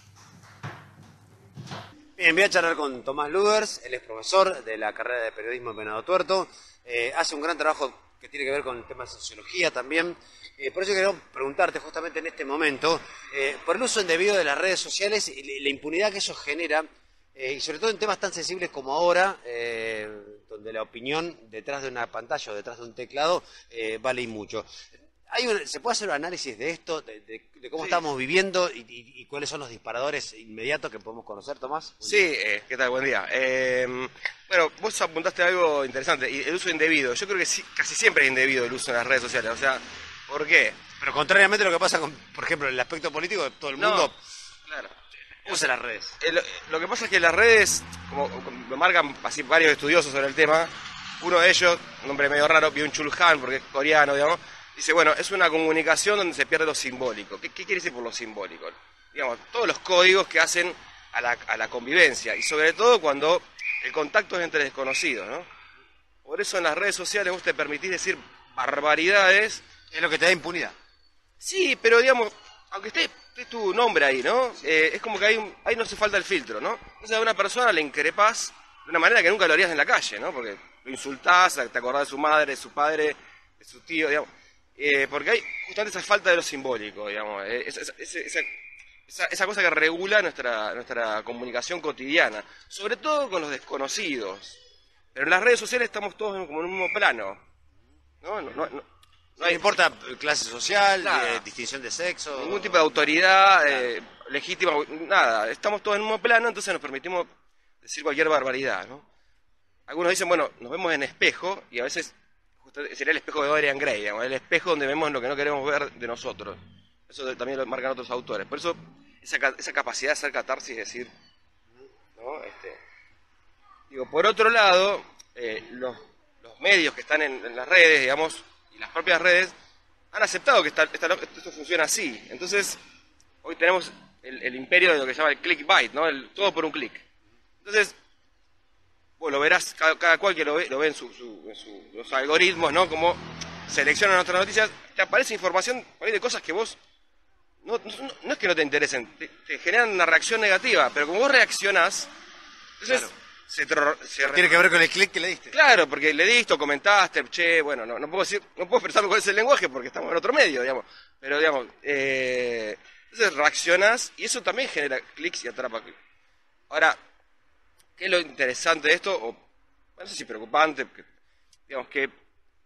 Bien, voy a charlar con Tomás Luders, él es profesor de la carrera de periodismo en Venado Tuerto, Eh, hace un gran trabajo que tiene que ver con el tema de sociología también. Eh, por eso quiero preguntarte justamente en este momento, eh, por el uso indebido de las redes sociales y la- impunidad que eso genera, y sobre todo en temas tan sensibles como ahora, donde la opinión detrás de una pantalla o detrás de un teclado vale mucho. Hay un- ¿Se puede hacer un análisis de esto, de, de- de cómo estamos viviendo y, y- y cuáles son los disparadores inmediatos que podemos conocer, Tomás? Sí, eh, ¿qué tal? Buen día. Eh, bueno, vos apuntaste algo interesante, y el uso indebido. Yo creo que sí- casi siempre es indebido el uso de las redes sociales. O sea, ¿por qué? Pero contrariamente a lo que pasa con, por ejemplo, el aspecto político, todo el No, mundo claro. usa las redes. Eh, lo, lo que pasa es que las redes, como, lo marcan así varios estudiosos sobre el tema, uno de ellos, un hombre medio raro, Byung-Chul Han, porque es coreano, digamos, dice, bueno, es una comunicación donde se pierde lo simbólico. ¿Qué, qué quiere decir por lo simbólico? Digamos, todos los códigos que hacen a la, a la convivencia, y sobre todo cuando el contacto es entre desconocidos, ¿no? Por eso en las redes sociales vos te permitís decir barbaridades. Es lo que te da impunidad. Sí, pero digamos, aunque esté, esté tu nombre ahí, ¿no? Eh, es como que ahí no hace falta el filtro, ¿no? Entonces a una persona le increpas de una manera que nunca lo harías en la calle, ¿no? Porque lo insultás, te acordás de su madre, de su padre, de su tío, digamos. Eh, porque hay justamente esa falta de lo simbólico, digamos. eh, esa, esa- esa- esa- cosa que regula nuestra, nuestra comunicación cotidiana, sobre todo con los desconocidos. Pero en las redes sociales estamos todos en- como en un mismo plano. ¿no? No, no, no- No importa clase social, Nada. eh, distinción de sexo. ningún tipo de autoridad eh, legítima, nada. Estamos todos en un mismo plano, entonces nos permitimos decir cualquier barbaridad, ¿no? Algunos dicen, bueno, nos vemos en espejo, y a veces sería el espejo de Dorian Gray, digamos, el espejo donde vemos lo que no queremos ver de nosotros. Eso también lo marcan otros autores. Por eso, esa, ca- esa capacidad de hacer catarsis, es decir. Este, digo, por otro lado, eh, los, medios que están en, las redes, digamos, y las propias redes, han aceptado que esto funciona así. Entonces, hoy tenemos el, imperio de lo que se llama el clickbait, ¿no? Todo por un clic. Entonces, vos lo verás, cada, cada cual que lo ve, lo ve en, su- su- en su- los algoritmos, ¿no? Como seleccionan nuestras noticias, te aparece información por ahí de cosas que vos no, no- no es que no te interesen, te, te generan una reacción negativa, pero como vos reaccionás, entonces se, tro- se re- Tiene que ver con el clic que le diste. Claro, porque le diste, o comentaste, che, bueno, no, no puedo decir, no puedo expresar cuál es el lenguaje porque estamos en otro medio, digamos. Pero, digamos, eh, entonces reaccionás y eso también genera clics y atrapa clics. Ahora, ¿qué es lo interesante de esto? O, no sé si preocupante, que, digamos que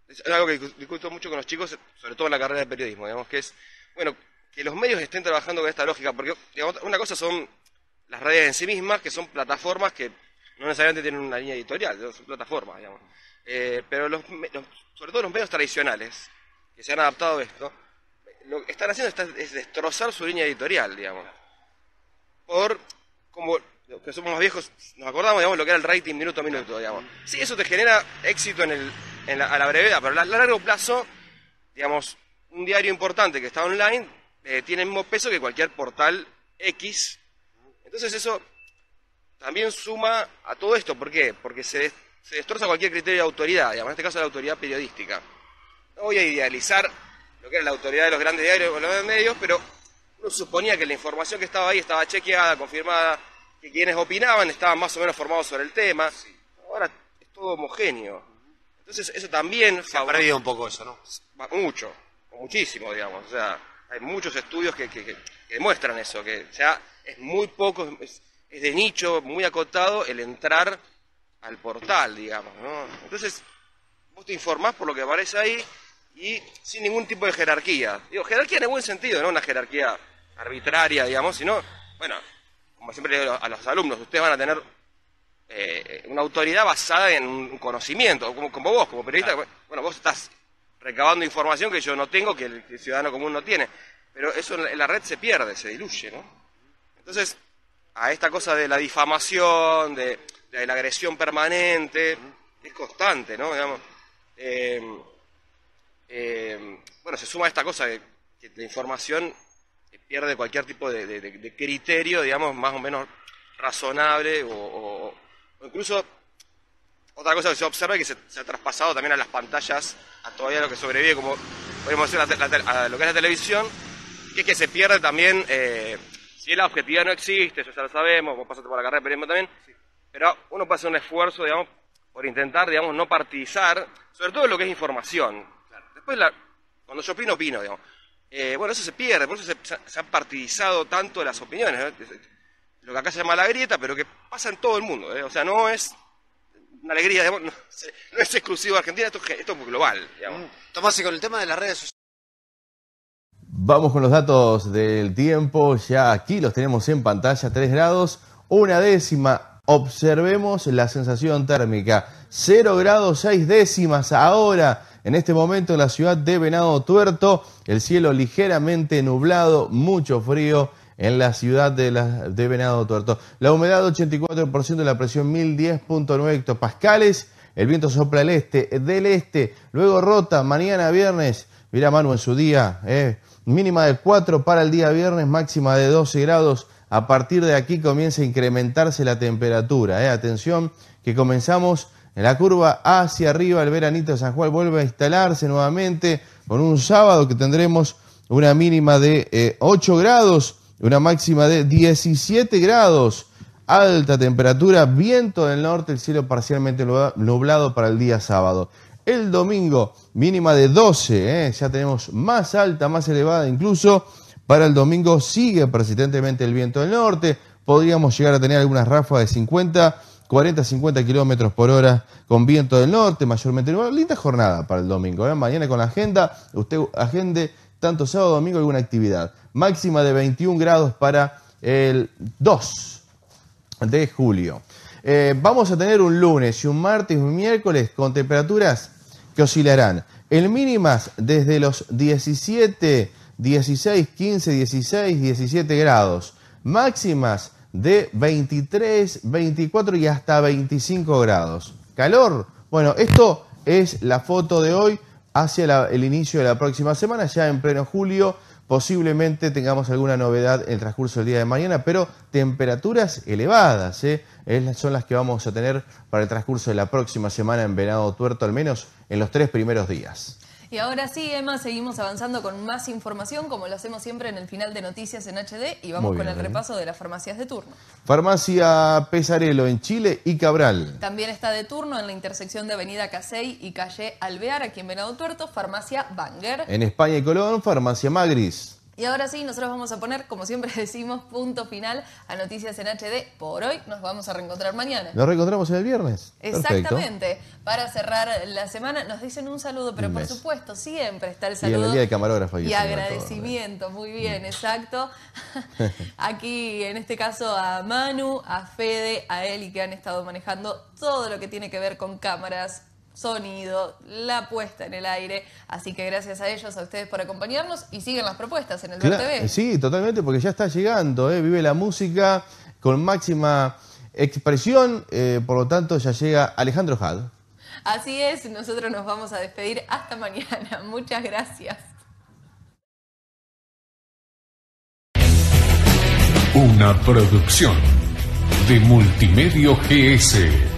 es algo que discu- discuto mucho con los chicos, sobre todo en la carrera de periodismo, digamos, que es, bueno, que los medios estén trabajando con esta lógica, porque digamos, una cosa son las redes en sí mismas, que son plataformas que no necesariamente tienen una línea editorial, son plataformas, digamos. Eh, pero sobre todo los medios tradicionales, que se han adaptado a esto, lo que están haciendo es destrozar su línea editorial, digamos. Por, como que somos más viejos, nos acordamos, digamos, lo que era el rating minuto a minuto, digamos. Sí, eso te genera éxito en el, en la- a la brevedad, pero a largo plazo, digamos, un diario importante que está online eh, tiene el mismo peso que cualquier portal X. Entonces eso también suma a todo esto. ¿Por qué? Porque se, se destroza cualquier criterio de autoridad, digamos, en este caso la autoridad periodística. No voy a idealizar lo que era la autoridad de los grandes diarios o los grandes medios, pero uno suponía que la información que estaba ahí estaba chequeada, confirmada, que quienes opinaban estaban más o menos formados sobre el tema. Ahora es todo homogéneo. Entonces eso también Se ha perdido un poco eso, ¿no? Mucho, o muchísimo, digamos. O sea, hay muchos estudios que, que- demuestran eso, que ya es muy poco, es, es de nicho, muy acotado el entrar al portal, digamos, ¿no? Entonces, vos te informás por lo que aparece ahí y sin ningún tipo de jerarquía. Digo, jerarquía en el buen sentido, no una jerarquía arbitraria, digamos, sino, bueno, como siempre le digo a los alumnos, ustedes van a tener eh, una autoridad basada en un conocimiento, como, como vos, como periodista, bueno, vos estás recabando información que yo no tengo, que el, que el ciudadano común no tiene, pero eso en la, en la red se pierde, se diluye, ¿no? Entonces, a esta cosa de la difamación, de, de la agresión permanente, es constante, ¿no? Digamos, eh, eh, bueno, se suma esta cosa de que la información pierde cualquier tipo de, de- criterio, digamos, más o menos razonable o, o- o incluso otra cosa que se observa es que se, se ha traspasado también a las pantallas, a todavía lo que sobrevive, como podemos decir, te- la a lo que es la televisión, que es que se pierde también, eh, si la objetividad no existe, eso ya lo sabemos, vos pasaste por la carrera de periodismo también, pero uno puede hacer un esfuerzo, digamos, por intentar, digamos, no partidizar, sobre todo en lo que es información. Después, la- cuando yo opino, opino, digamos. Eh, bueno, eso se pierde, por eso se, han partidizado tanto las opiniones, ¿no? lo que acá se llama la grieta, pero que pasa en todo el mundo, ¿eh? o sea, no es una alegría, digamos, no, es exclusivo de Argentina, esto, esto es global, digamos. Tomás, y con el tema de las redes sociales. Vamos con los datos del tiempo, ya aquí los tenemos en pantalla, 3 grados, una décima, observemos la sensación térmica, 0 grados 6 décimas ahora, en este momento en la ciudad de Venado Tuerto, el cielo ligeramente nublado, mucho frío en la ciudad de, Venado Tuerto. La humedad 84%, la presión 1010.9 hectopascales, el viento sopla el este, del este, luego rota mañana viernes, mira Manu en su día, eh, mínima de 4 para el día viernes, máxima de 12 grados. A partir de aquí comienza a incrementarse la temperatura. eh. Atención, que comenzamos en la curva hacia arriba. El veranito de San Juan vuelve a instalarse nuevamente con un sábado que tendremos una mínima de eh, 8 grados, una máxima de 17 grados. Alta temperatura, viento del norte, el cielo parcialmente nublado para el día sábado. El domingo, mínima de 12, ¿eh? ya tenemos más alta, más elevada incluso. Para el domingo sigue persistentemente el viento del norte. Podríamos llegar a tener algunas ráfagas de 50, 40, 50 kilómetros por hora con viento del norte, mayormente. Linda jornada para el domingo. ¿eh? Mañana con la agenda, usted agende tanto sábado domingo alguna actividad. Máxima de 21 grados para el 2 de julio. Eh, vamos a tener un lunes y un martes y un miércoles con temperaturas que oscilarán en mínimas desde los 17, 16, 15, 16, 17 grados, máximas de 23, 24 y hasta 25 grados. Calor, bueno, esto es la foto de hoy hacia el inicio de la próxima semana, ya en pleno julio. Posiblemente tengamos alguna novedad en el transcurso del día de mañana, pero temperaturas elevadas ¿eh? son las que vamos a tener para el transcurso de la próxima semana en Venado Tuerto, al menos en los tres primeros días. Y ahora sí, Emma, seguimos avanzando con más información, como lo hacemos siempre en el final de Noticias en HD, y vamos con el repaso de las farmacias de turno. Farmacia Pesarelo en Chile y Cabral. También está de turno en la intersección de Avenida Casey y Calle Alvear, aquí en Venado Tuerto, Farmacia Banger. En España y Colón, Farmacia Magris. Y ahora sí, nosotros vamos a poner, como siempre decimos, punto final a Noticias en HD. Por hoy nos vamos a reencontrar mañana. Nos reencontramos el viernes. Exactamente. Para cerrar la semana, nos dicen un saludo, pero por supuesto, siempre está el saludo. Y el día de camarógrafo. Y, agradecimiento, muy bien, exacto. Aquí, en este caso, a Manu, a Fede, a Eli, que han estado manejando todo lo que tiene que ver con cámaras, sonido, la puesta en el aire. Así que gracias a ellos, a ustedes por acompañarnos y siguen las propuestas en el TV. Sí, totalmente, porque ya está llegando, ¿eh? vive la música con máxima expresión, eh, por lo tanto ya llega Alejandro Had. Así es, nosotros nos vamos a despedir hasta mañana. Muchas gracias. Una producción de Multimedio GS.